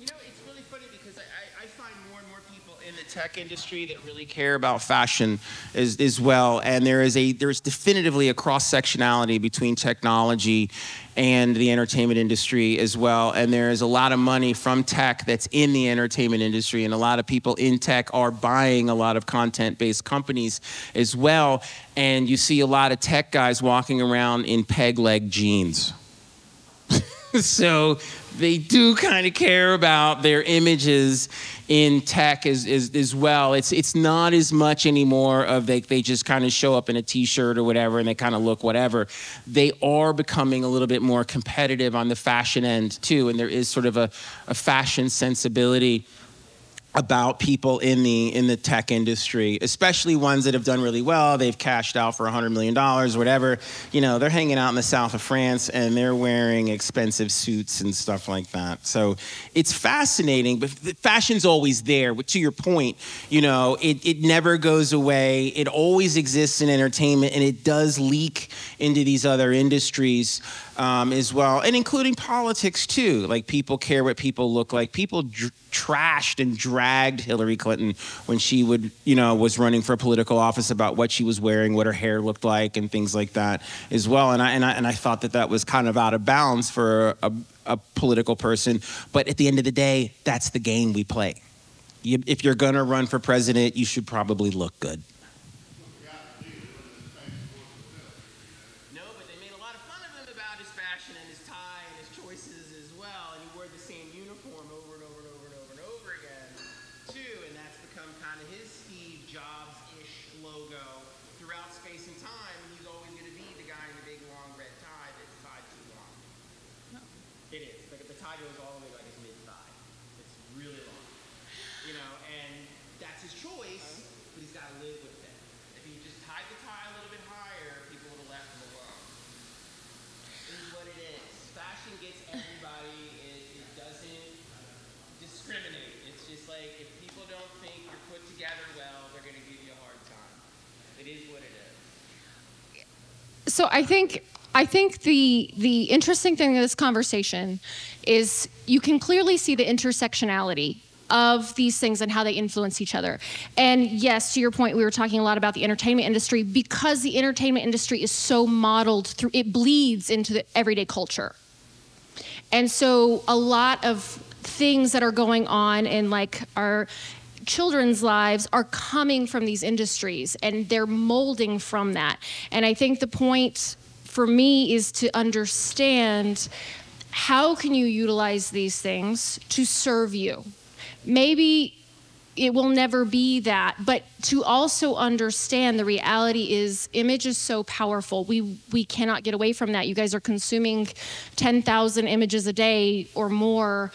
You know, it's really funny because I, I, I, find more and more people in the tech industry that really care about fashion as, as well. And there is a there's definitively a cross sectionality between technology and the entertainment industry as well. And there is a lot of money from tech that's in the entertainment industry, and a lot of people in tech are buying a lot of content-based companies as well. And you see a lot of tech guys walking around in peg leg jeans. so they do kind of care about their images in tech as, as, as well. It's, it's not as much anymore of they, they just kind of show up in a t-shirt or whatever and they kind of look whatever. They are becoming a little bit more competitive on the fashion end too. And there is sort of a, a fashion sensibility about people in the in the tech industry, especially ones that have done really well. They've cashed out for $100 million, whatever. You know, they're hanging out in the south of France and they're wearing expensive suits and stuff like that. So it's fascinating, but fashion's always there. But to your point, you know, it, it never goes away. It always exists in entertainment and it does leak into these other industries um, as well, and including politics too. Like people care what people look like. People dr- trashed and dragged Hillary Clinton when she would, you know, was running for a political office about what she was wearing, what her hair looked like, and things like that as well. And I and I, and I thought that that was kind of out of bounds for a, a political person. But at the end of the day, that's the game we play. You, if you're gonna run for president, you should probably look good. Think the the interesting thing in this conversation is you can clearly see the intersectionality of these things and how they influence each other. And yes, to your point, we were talking a lot about the entertainment industry because the entertainment industry is so modeled through it bleeds into the everyday culture. And so a lot of things that are going on in like our children's lives are coming from these industries and they're molding from that. And I think the point for me is to understand how can you utilize these things to serve you? Maybe it will never be that but to also understand the reality is image is so powerful. We we cannot get away from that. You guys are consuming 10,000 images a day or more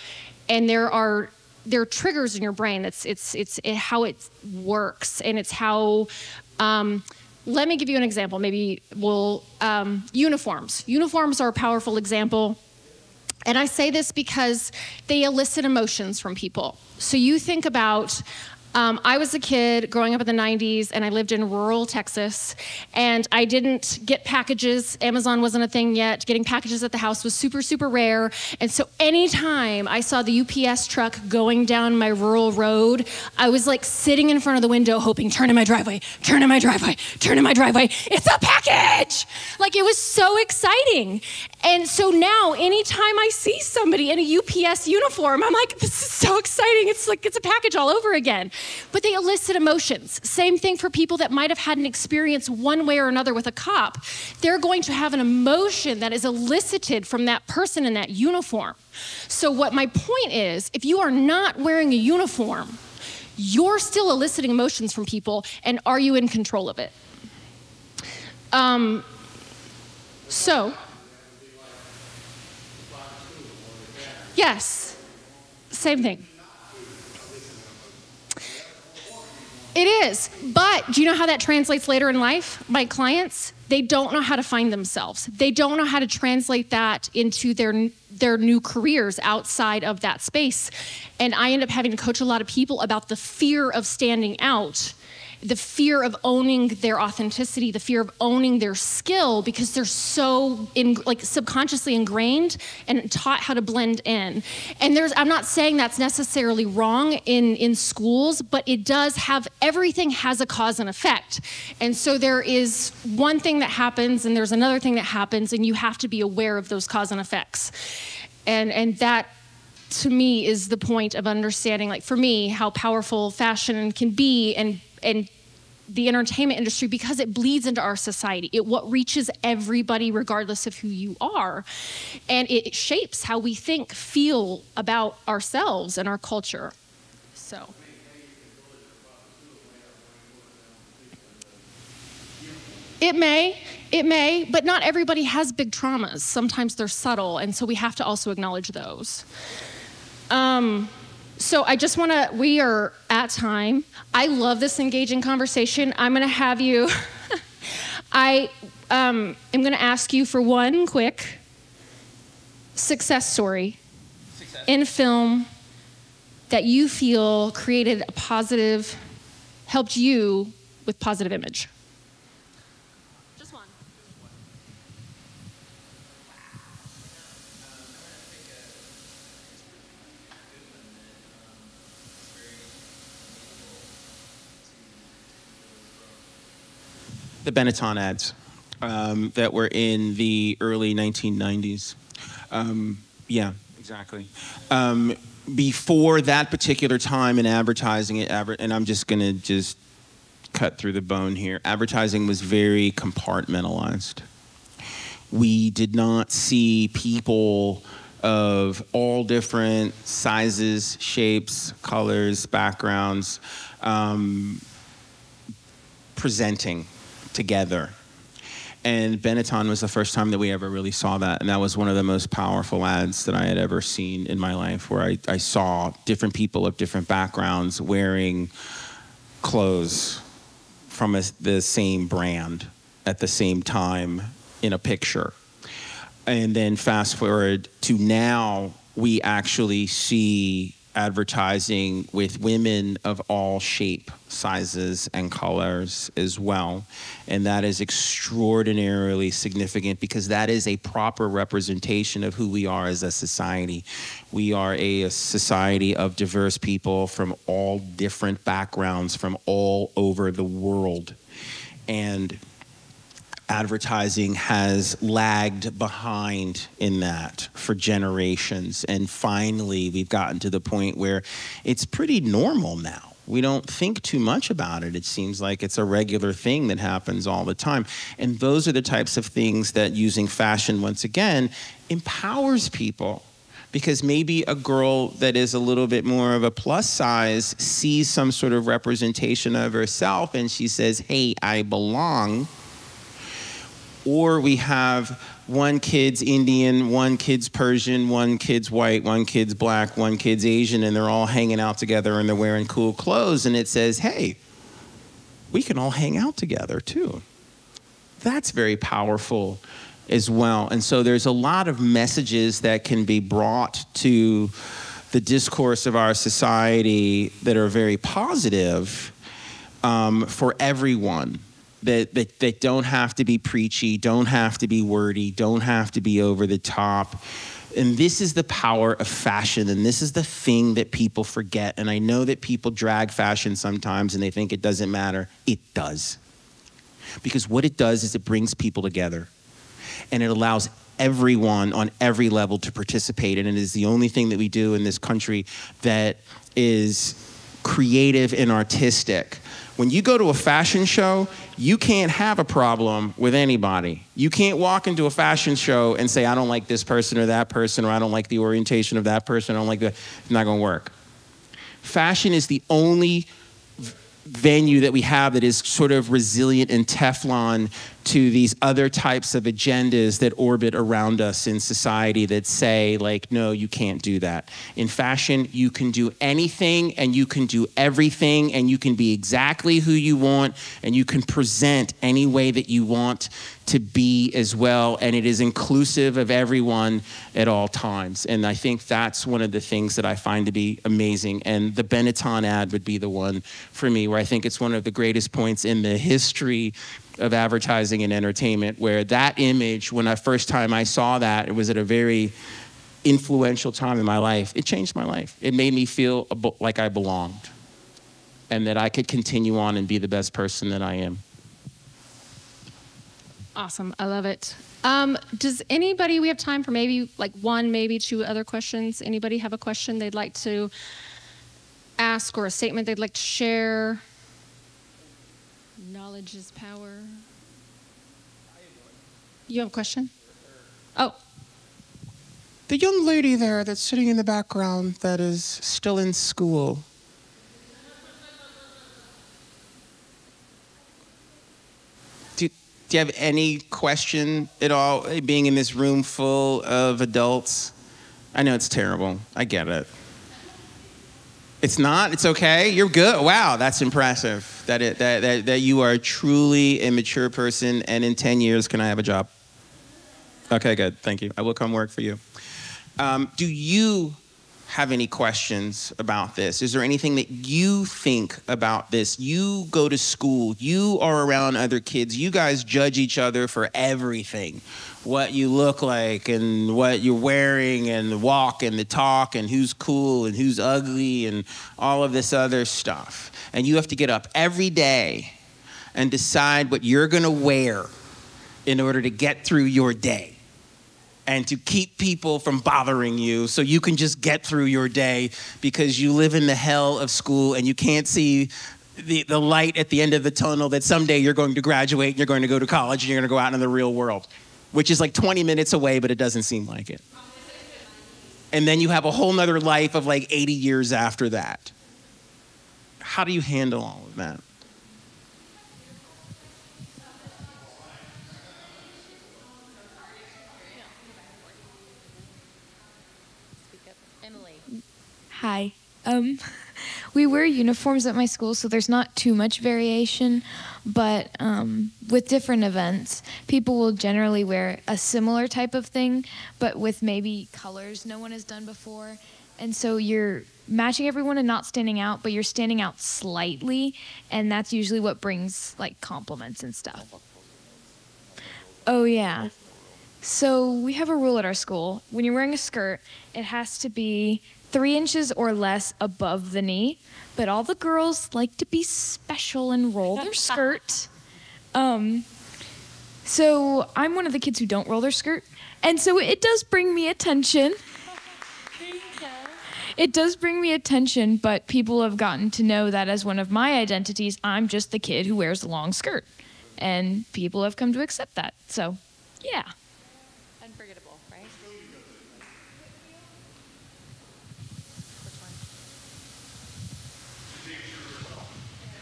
and there are there are triggers in your brain. It's it's it's it, how it works and it's how um, let me give you an example. Maybe we'll um, uniforms. Uniforms are a powerful example. And I say this because they elicit emotions from people. So you think about um, I was a kid growing up in the 90s, and I lived in rural Texas, and I didn't get packages. Amazon wasn't a thing yet. Getting packages at the house was super, super rare. And so anytime I saw the UPS truck going down my rural road, I was like sitting in front of the window hoping, turn in my driveway, turn in my driveway, turn in my driveway. It's a package! Like it was so exciting. And so now, anytime I see somebody in a UPS uniform, I'm like, this is so exciting. It's like it's a package all over again but they elicit emotions. Same thing for people that might have had an experience one way or another with a cop. They're going to have an emotion that is elicited from that person in that uniform. So, what my point is if you are not wearing a uniform, you're still eliciting emotions from people, and are you in control of it? Um, so, yes, same thing. It is. But do you know how that translates later in life? My clients, they don't know how to find themselves. They don't know how to translate that into their their new careers outside of that space. And I end up having to coach a lot of people about the fear of standing out the fear of owning their authenticity, the fear of owning their skill because they're so in, like subconsciously ingrained and taught how to blend in. And there's I'm not saying that's necessarily wrong in in schools, but it does have everything has a cause and effect. And so there is one thing that happens and there's another thing that happens and you have to be aware of those cause and effects. And and that to me is the point of understanding like for me how powerful fashion can be and and the entertainment industry because it bleeds into our society. It what reaches everybody regardless of who you are. And it shapes how we think, feel about ourselves and our culture. So It may, it may, but not everybody has big traumas. Sometimes they're subtle, and so we have to also acknowledge those. Um, so I just want to, we are at time. I love this engaging conversation. I'm going to have you, I um, am going to ask you for one quick success story success. in film that you feel created a positive, helped you with positive image. The Benetton ads um, that were in the early 1990s. Um, yeah, exactly. Um, before that particular time in advertising, it, and I'm just gonna just cut through the bone here. Advertising was very compartmentalized. We did not see people of all different sizes, shapes, colors, backgrounds um, presenting together. And Benetton was the first time that we ever really saw that. And that was one of the most powerful ads that I had ever seen in my life, where I, I saw different people of different backgrounds wearing clothes from a, the same brand at the same time in a picture. And then fast forward to now, we actually see advertising with women of all shape, sizes, and colors as well. And that is extraordinarily significant because that is a proper representation of who we are as a society. We are a, society of diverse people from all different backgrounds, from all over the world. And advertising has lagged behind in that for generations. And finally, we've gotten to the point where it's pretty normal now. We don't think too much about it. It seems like it's a regular thing that happens all the time. And those are the types of things that using fashion, once again, empowers people because maybe a girl that is a little bit more of a plus size sees some sort of representation of herself and she says, Hey, I belong. Or we have one kid's Indian, one kid's Persian, one kid's white, one kid's black, one kid's Asian, and they're all hanging out together and they're wearing cool clothes. And it says, Hey, we can all hang out together too. That's very powerful as well. And so there's a lot of messages that can be brought to the discourse of our society that are very positive um, for everyone. That, that, that don't have to be preachy, don't have to be wordy, don't have to be over the top. And this is the power of fashion, and this is the thing that people forget. And I know that people drag fashion sometimes and they think it doesn't matter. It does. Because what it does is it brings people together and it allows everyone on every level to participate. And it is the only thing that we do in this country that is creative and artistic. When you go to a fashion show, you can't have a problem with anybody. You can't walk into a fashion show and say, I don't like this person or that person, or I don't like the orientation of that person, I don't like that. It's not gonna work. Fashion is the only venue that we have that is sort of resilient and Teflon to these other types of agendas that orbit around us in society that say, like, no, you can't do that. In fashion, you can do anything and you can do everything and you can be exactly who you want and you can present any way that you want to be as well. And it is inclusive of everyone at all times. And I think that's one of the things that I find to be amazing. And the Benetton ad would be the one for me, where I think it's one of the greatest points in the history of advertising and entertainment where that image when the first time i saw that it was at a very influential time in my life it changed my life it made me feel like i belonged and that i could continue on and be the best person that i am Awesome. I love it. Um, does anybody, we have time for maybe like one, maybe two other questions. Anybody have a question they'd like to ask or a statement they'd like to share? Knowledge is power. You have a question? Oh. The young lady there that's sitting in the background that is still in school. Do, do you have any question at all being in this room full of adults? I know it's terrible. I get it. It's not. It's okay. You're good. Wow, that's impressive. That it that that, that you are truly a mature person. And in ten years, can I have a job? Okay, good. Thank you. I will come work for you. Um, do you have any questions about this? Is there anything that you think about this? You go to school, you are around other kids, you guys judge each other for everything what you look like and what you're wearing and the walk and the talk and who's cool and who's ugly and all of this other stuff. And you have to get up every day and decide what you're going to wear in order to get through your day and to keep people from bothering you so you can just get through your day because you live in the hell of school and you can't see the, the light at the end of the tunnel that someday you're going to graduate and you're going to go to college and you're going to go out into the real world which is like 20 minutes away, but it doesn't seem like it. And then you have a whole nother life of like 80 years after that. How do you handle all of that? Hi. Um, we wear uniforms at my school, so there's not too much variation. But um, with different events, people will generally wear a similar type of thing, but with maybe colors no one has done before. And so you're matching everyone and not standing out, but you're standing out slightly, and that's usually what brings like compliments and stuff. Oh, yeah. So we have a rule at our school. When you're wearing a skirt, it has to be three inches or less above the knee. But all the girls like to be special and roll their skirt. Um, so I'm one of the kids who don't roll their skirt. And so it does bring me attention. It does bring me attention, but people have gotten to know that as one of my identities, I'm just the kid who wears a long skirt. And people have come to accept that. So, yeah.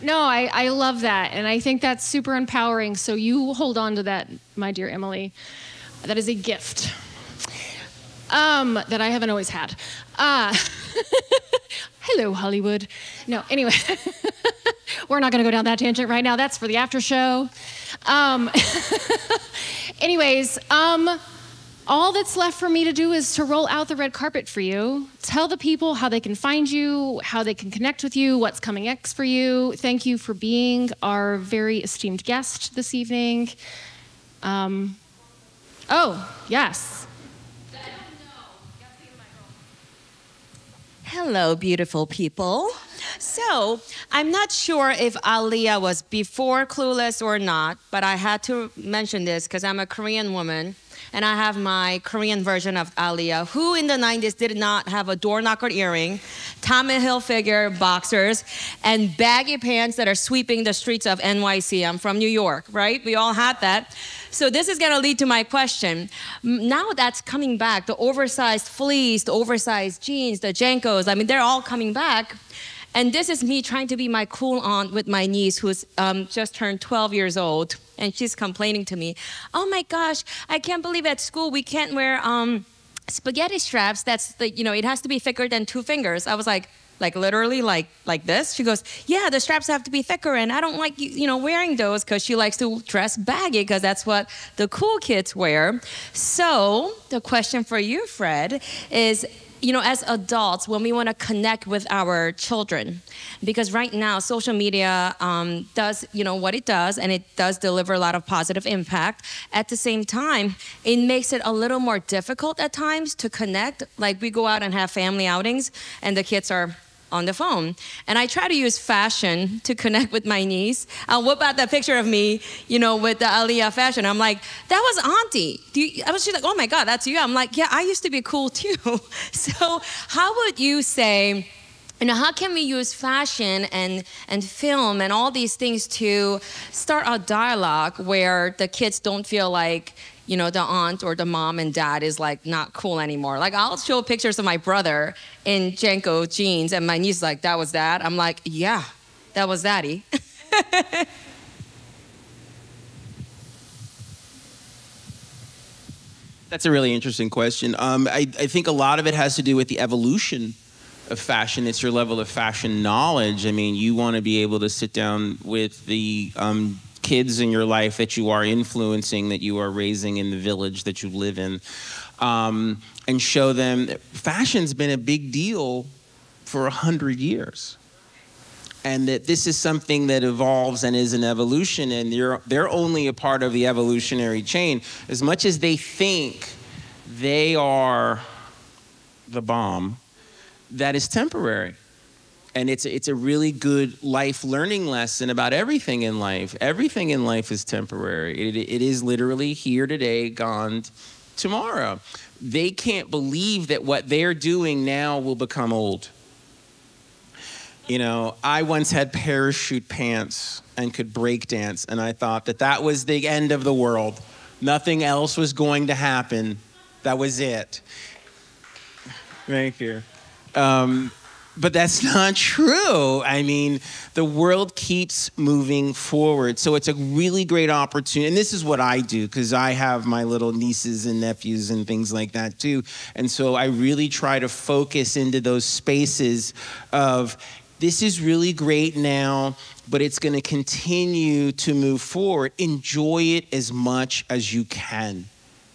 No, I, I love that. And I think that's super empowering. So you hold on to that, my dear Emily. That is a gift um, that I haven't always had. Uh, hello, Hollywood. No, anyway, we're not going to go down that tangent right now. That's for the after show. Um, anyways, um, all that's left for me to do is to roll out the red carpet for you. Tell the people how they can find you, how they can connect with you, what's coming next for you. Thank you for being our very esteemed guest this evening. Um, oh, yes. Hello, beautiful people. So, I'm not sure if Aaliyah was before Clueless or not, but I had to mention this because I'm a Korean woman and I have my Korean version of Aaliyah, who in the 90s did not have a door knocker earring, Tommy Hilfiger boxers, and baggy pants that are sweeping the streets of NYC. I'm from New York, right? We all had that. So this is going to lead to my question. Now that's coming back, the oversized fleece, the oversized jeans, the JNCOs, I mean, they're all coming back. And this is me trying to be my cool aunt with my niece who's um, just turned 12 years old. And she's complaining to me, oh my gosh, I can't believe at school we can't wear um, spaghetti straps. That's the, you know, it has to be thicker than two fingers. I was like, like literally like like this she goes yeah the straps have to be thicker and i don't like you know wearing those because she likes to dress baggy because that's what the cool kids wear so the question for you fred is you know, as adults, when we want to connect with our children, because right now social media um, does, you know, what it does, and it does deliver a lot of positive impact. At the same time, it makes it a little more difficult at times to connect. Like we go out and have family outings, and the kids are on the phone. And I try to use fashion to connect with my niece. I'll whip out that picture of me, you know, with the Aaliyah fashion. I'm like, that was Auntie. I was just like, oh my God, that's you. I'm like, yeah, I used to be cool too. so how would you say, you know, how can we use fashion and, and film and all these things to start a dialogue where the kids don't feel like, you know, the aunt or the mom and dad is like not cool anymore. Like I'll show pictures of my brother in JNCO jeans and my niece is like, that was dad. I'm like, yeah, that was daddy. That's a really interesting question. Um, I, I think a lot of it has to do with the evolution of fashion. It's your level of fashion knowledge. I mean, you want to be able to sit down with the um, kids in your life that you are influencing, that you are raising in the village that you live in, um, and show them that fashion's been a big deal for a hundred years. And that this is something that evolves and is an evolution, and they're, they're only a part of the evolutionary chain. As much as they think they are the bomb, that is temporary and it's it's a really good life learning lesson about everything in life. Everything in life is temporary. It, it is literally here today, gone tomorrow. They can't believe that what they're doing now will become old. You know, I once had parachute pants and could break dance, and I thought that that was the end of the world. Nothing else was going to happen. That was it. Thank you. Um, but that's not true. I mean, the world keeps moving forward. So it's a really great opportunity. And this is what I do because I have my little nieces and nephews and things like that too. And so I really try to focus into those spaces of this is really great now, but it's going to continue to move forward. Enjoy it as much as you can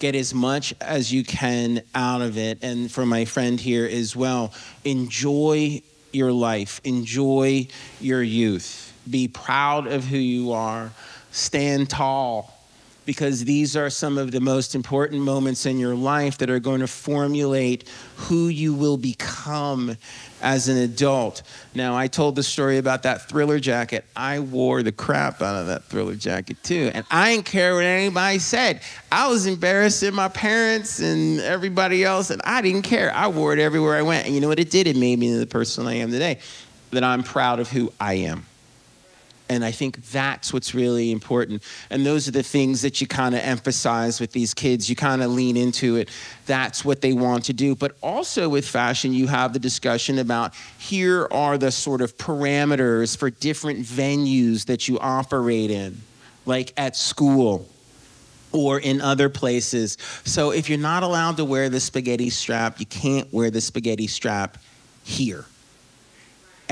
get as much as you can out of it. And for my friend here as well, enjoy your life, enjoy your youth, be proud of who you are, stand tall. Because these are some of the most important moments in your life that are going to formulate who you will become as an adult. Now, I told the story about that thriller jacket. I wore the crap out of that thriller jacket too. And I didn't care what anybody said. I was embarrassing my parents and everybody else, and I didn't care. I wore it everywhere I went. And you know what it did? It made me the person I am today, that I'm proud of who I am. And I think that's what's really important. And those are the things that you kind of emphasize with these kids. You kind of lean into it. That's what they want to do. But also with fashion, you have the discussion about here are the sort of parameters for different venues that you operate in, like at school or in other places. So if you're not allowed to wear the spaghetti strap, you can't wear the spaghetti strap here.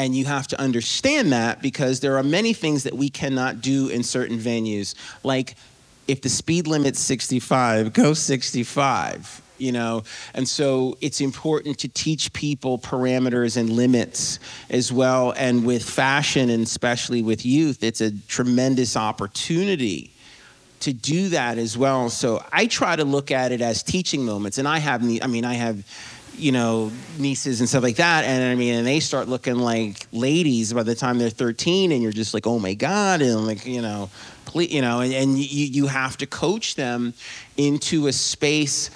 And you have to understand that because there are many things that we cannot do in certain venues. Like if the speed limit's 65, go 65, you know? And so it's important to teach people parameters and limits as well. And with fashion, and especially with youth, it's a tremendous opportunity to do that as well. So I try to look at it as teaching moments. And I have, I mean, I have you know, nieces and stuff like that. And I mean, and they start looking like ladies by the time they're 13, and you're just like, oh my God. And like, you know, please, you know, and, and you, you have to coach them into a space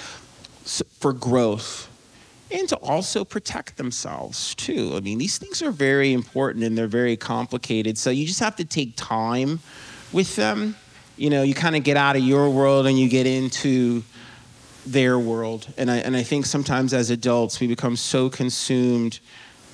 for growth and to also protect themselves too. I mean, these things are very important and they're very complicated. So you just have to take time with them. You know, you kind of get out of your world and you get into their world. And I, and I think sometimes as adults, we become so consumed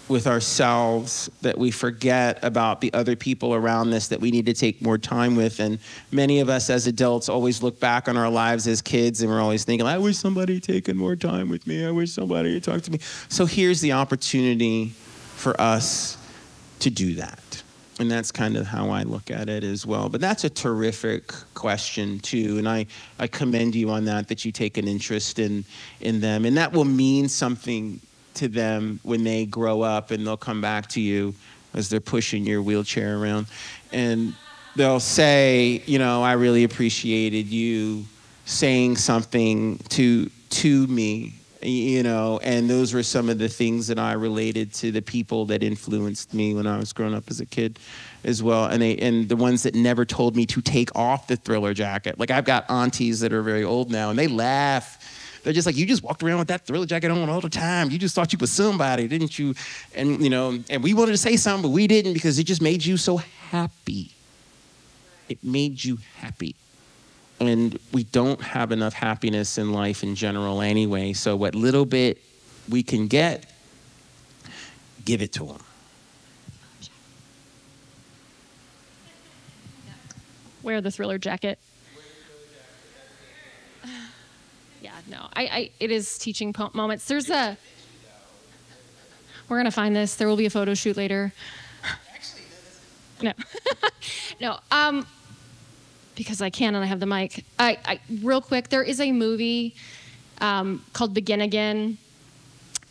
with ourselves that we forget about the other people around us that we need to take more time with. And many of us as adults always look back on our lives as kids and we're always thinking, I wish somebody had taken more time with me. I wish somebody had talked to me. So here's the opportunity for us to do that. And that's kind of how I look at it as well. But that's a terrific question too, and I, I commend you on that that you take an interest in in them, and that will mean something to them when they grow up and they'll come back to you as they're pushing your wheelchair around, and they'll say, you know, I really appreciated you saying something to to me you know, and those were some of the things that I related to the people that influenced me when I was growing up as a kid as well. And they and the ones that never told me to take off the thriller jacket. Like I've got aunties that are very old now and they laugh. They're just like, you just walked around with that thriller jacket on all the time. You just thought you was somebody, didn't you? And you know, and we wanted to say something, but we didn't because it just made you so happy. It made you happy and we don't have enough happiness in life in general anyway. So what little bit we can get, give it to them. Wear the thriller jacket. Yeah, no, I, I it is teaching moments. There's a. We're gonna find this. There will be a photo shoot later. No, no. Um, because I can and I have the mic. I, I real quick, there is a movie um, called Begin Again.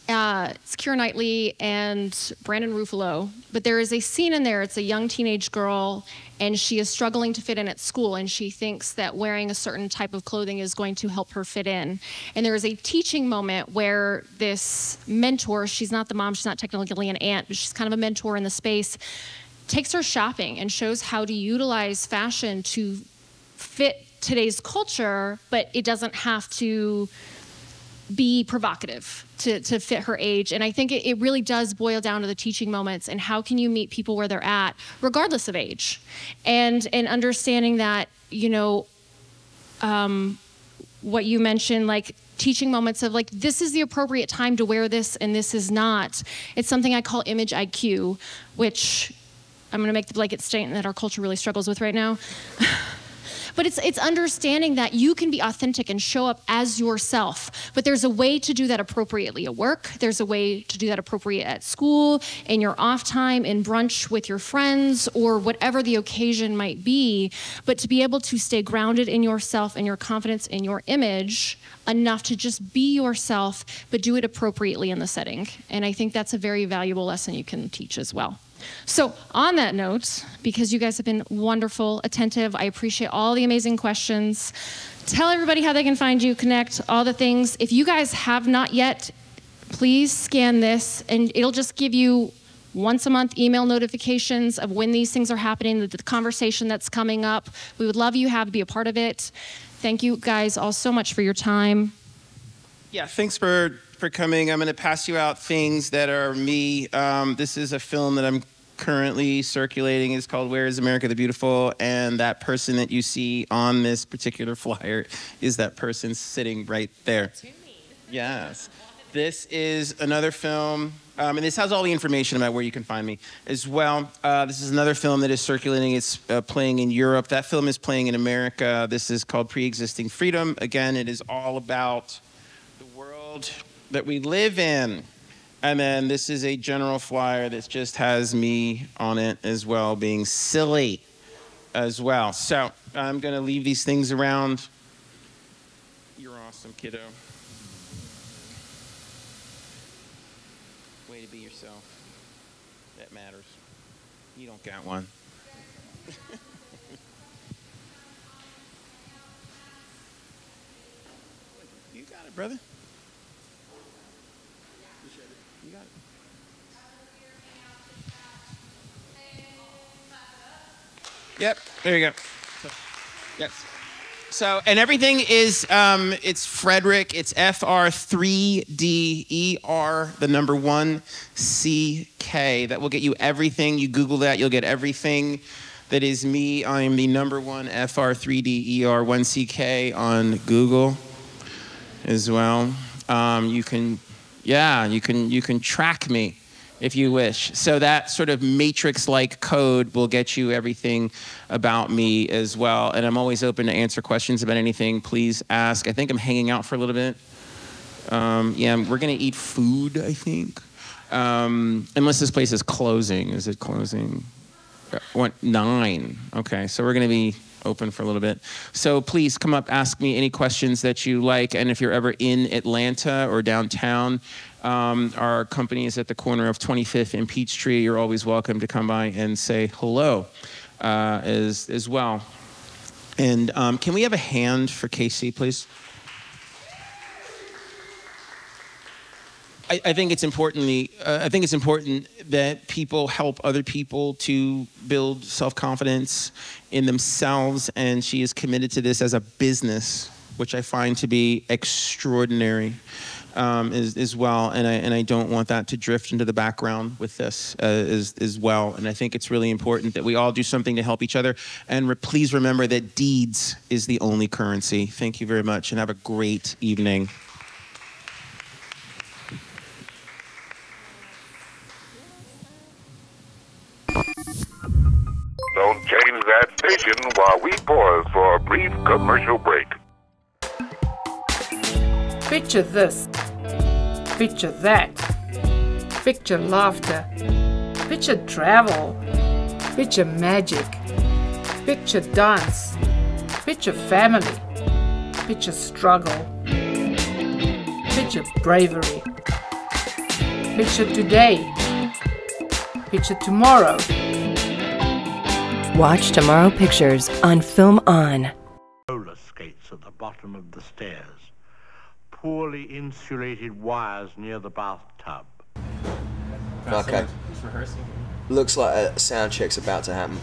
Uh, it's Keira Knightley and Brandon Ruffalo, but there is a scene in there. It's a young teenage girl, and she is struggling to fit in at school, and she thinks that wearing a certain type of clothing is going to help her fit in. And there is a teaching moment where this mentor, she's not the mom, she's not technically an aunt, but she's kind of a mentor in the space, takes her shopping and shows how to utilize fashion to fit today's culture, but it doesn't have to be provocative to, to fit her age. And I think it, it, really does boil down to the teaching moments and how can you meet people where they're at, regardless of age. And and understanding that, you know, um, what you mentioned, like teaching moments of like, this is the appropriate time to wear this and this is not. It's something I call image IQ, which I'm gonna make the blanket statement that our culture really struggles with right now. But it's it's understanding that you can be authentic and show up as yourself. But there's a way to do that appropriately at work. There's a way to do that appropriate at school, in your off time, in brunch with your friends, or whatever the occasion might be. But to be able to stay grounded in yourself and your confidence in your image enough to just be yourself, but do it appropriately in the setting. And I think that's a very valuable lesson you can teach as well. So, on that note, because you guys have been wonderful, attentive, I appreciate all the amazing questions. Tell everybody how they can find you, connect, all the things. If you guys have not yet, please scan this and it'll just give you once a month email notifications of when these things are happening, the, the conversation that's coming up. We would love you have to be a part of it. Thank you guys all so much for your time. Yeah, thanks for for coming. I'm going to pass you out things that are me. Um, this is a film that I'm currently circulating It's called Where is America the Beautiful? And that person that you see on this particular flyer is that person sitting right there. Yes. This is another film, um, and this has all the information about where you can find me as well. Uh, this is another film that is circulating. It's uh, playing in Europe. That film is playing in America. This is called Pre Existing Freedom. Again, it is all about the world that we live in. And then this is a general flyer that just has me on it as well, being silly as well. So I'm going to leave these things around. You're awesome, kiddo. Way to be yourself. That matters. You don't got one. you got it, brother. Yep, there you go. Yes. So, and everything is, um, it's Frederick. It's F R 3 D E R, the number one C K. That will get you everything. You Google that, you'll get everything that is me. I am the number one F R 3 D E R 1 C K on Google as well. Um, you can, yeah, you can, you can track me if you wish. So that sort of matrix-like code will get you everything about me as well. And I'm always open to answer questions about anything. Please ask. I think I'm hanging out for a little bit. Um, yeah, we're gonna eat food. I think, um, unless this place is closing. Is it closing? Uh, What nine? Okay, so we're gonna be open for a little bit. So please come up, ask me any questions that you like, and if you're ever in Atlanta or downtown, um, our company is at the corner of 25th and Peachtree. You're always welcome to come by and say hello uh, as as well. And um, can we have a hand for KC, please? I, think it's importantly, uh, I think it's important that people help other people to build self-confidence in themselves, and she is committed to this as a business, which I find to be extraordinary um, as, as well. And I and I don't want that to drift into the background with this uh, as as well. And I think it's really important that we all do something to help each other. And re- please remember that deeds is the only currency. Thank you very much, and have a great evening. Don't change that station while we pause for a brief commercial break. Picture this. Picture that. Picture laughter. Picture travel. Picture magic. Picture dance. Picture family. Picture struggle. Picture bravery. Picture today. Picture tomorrow. Watch Tomorrow Pictures on FilmOn. roller skates at the bottom of the stairs, poorly insulated wires near the bathtub. Okay. Looks like a sound check's about to happen.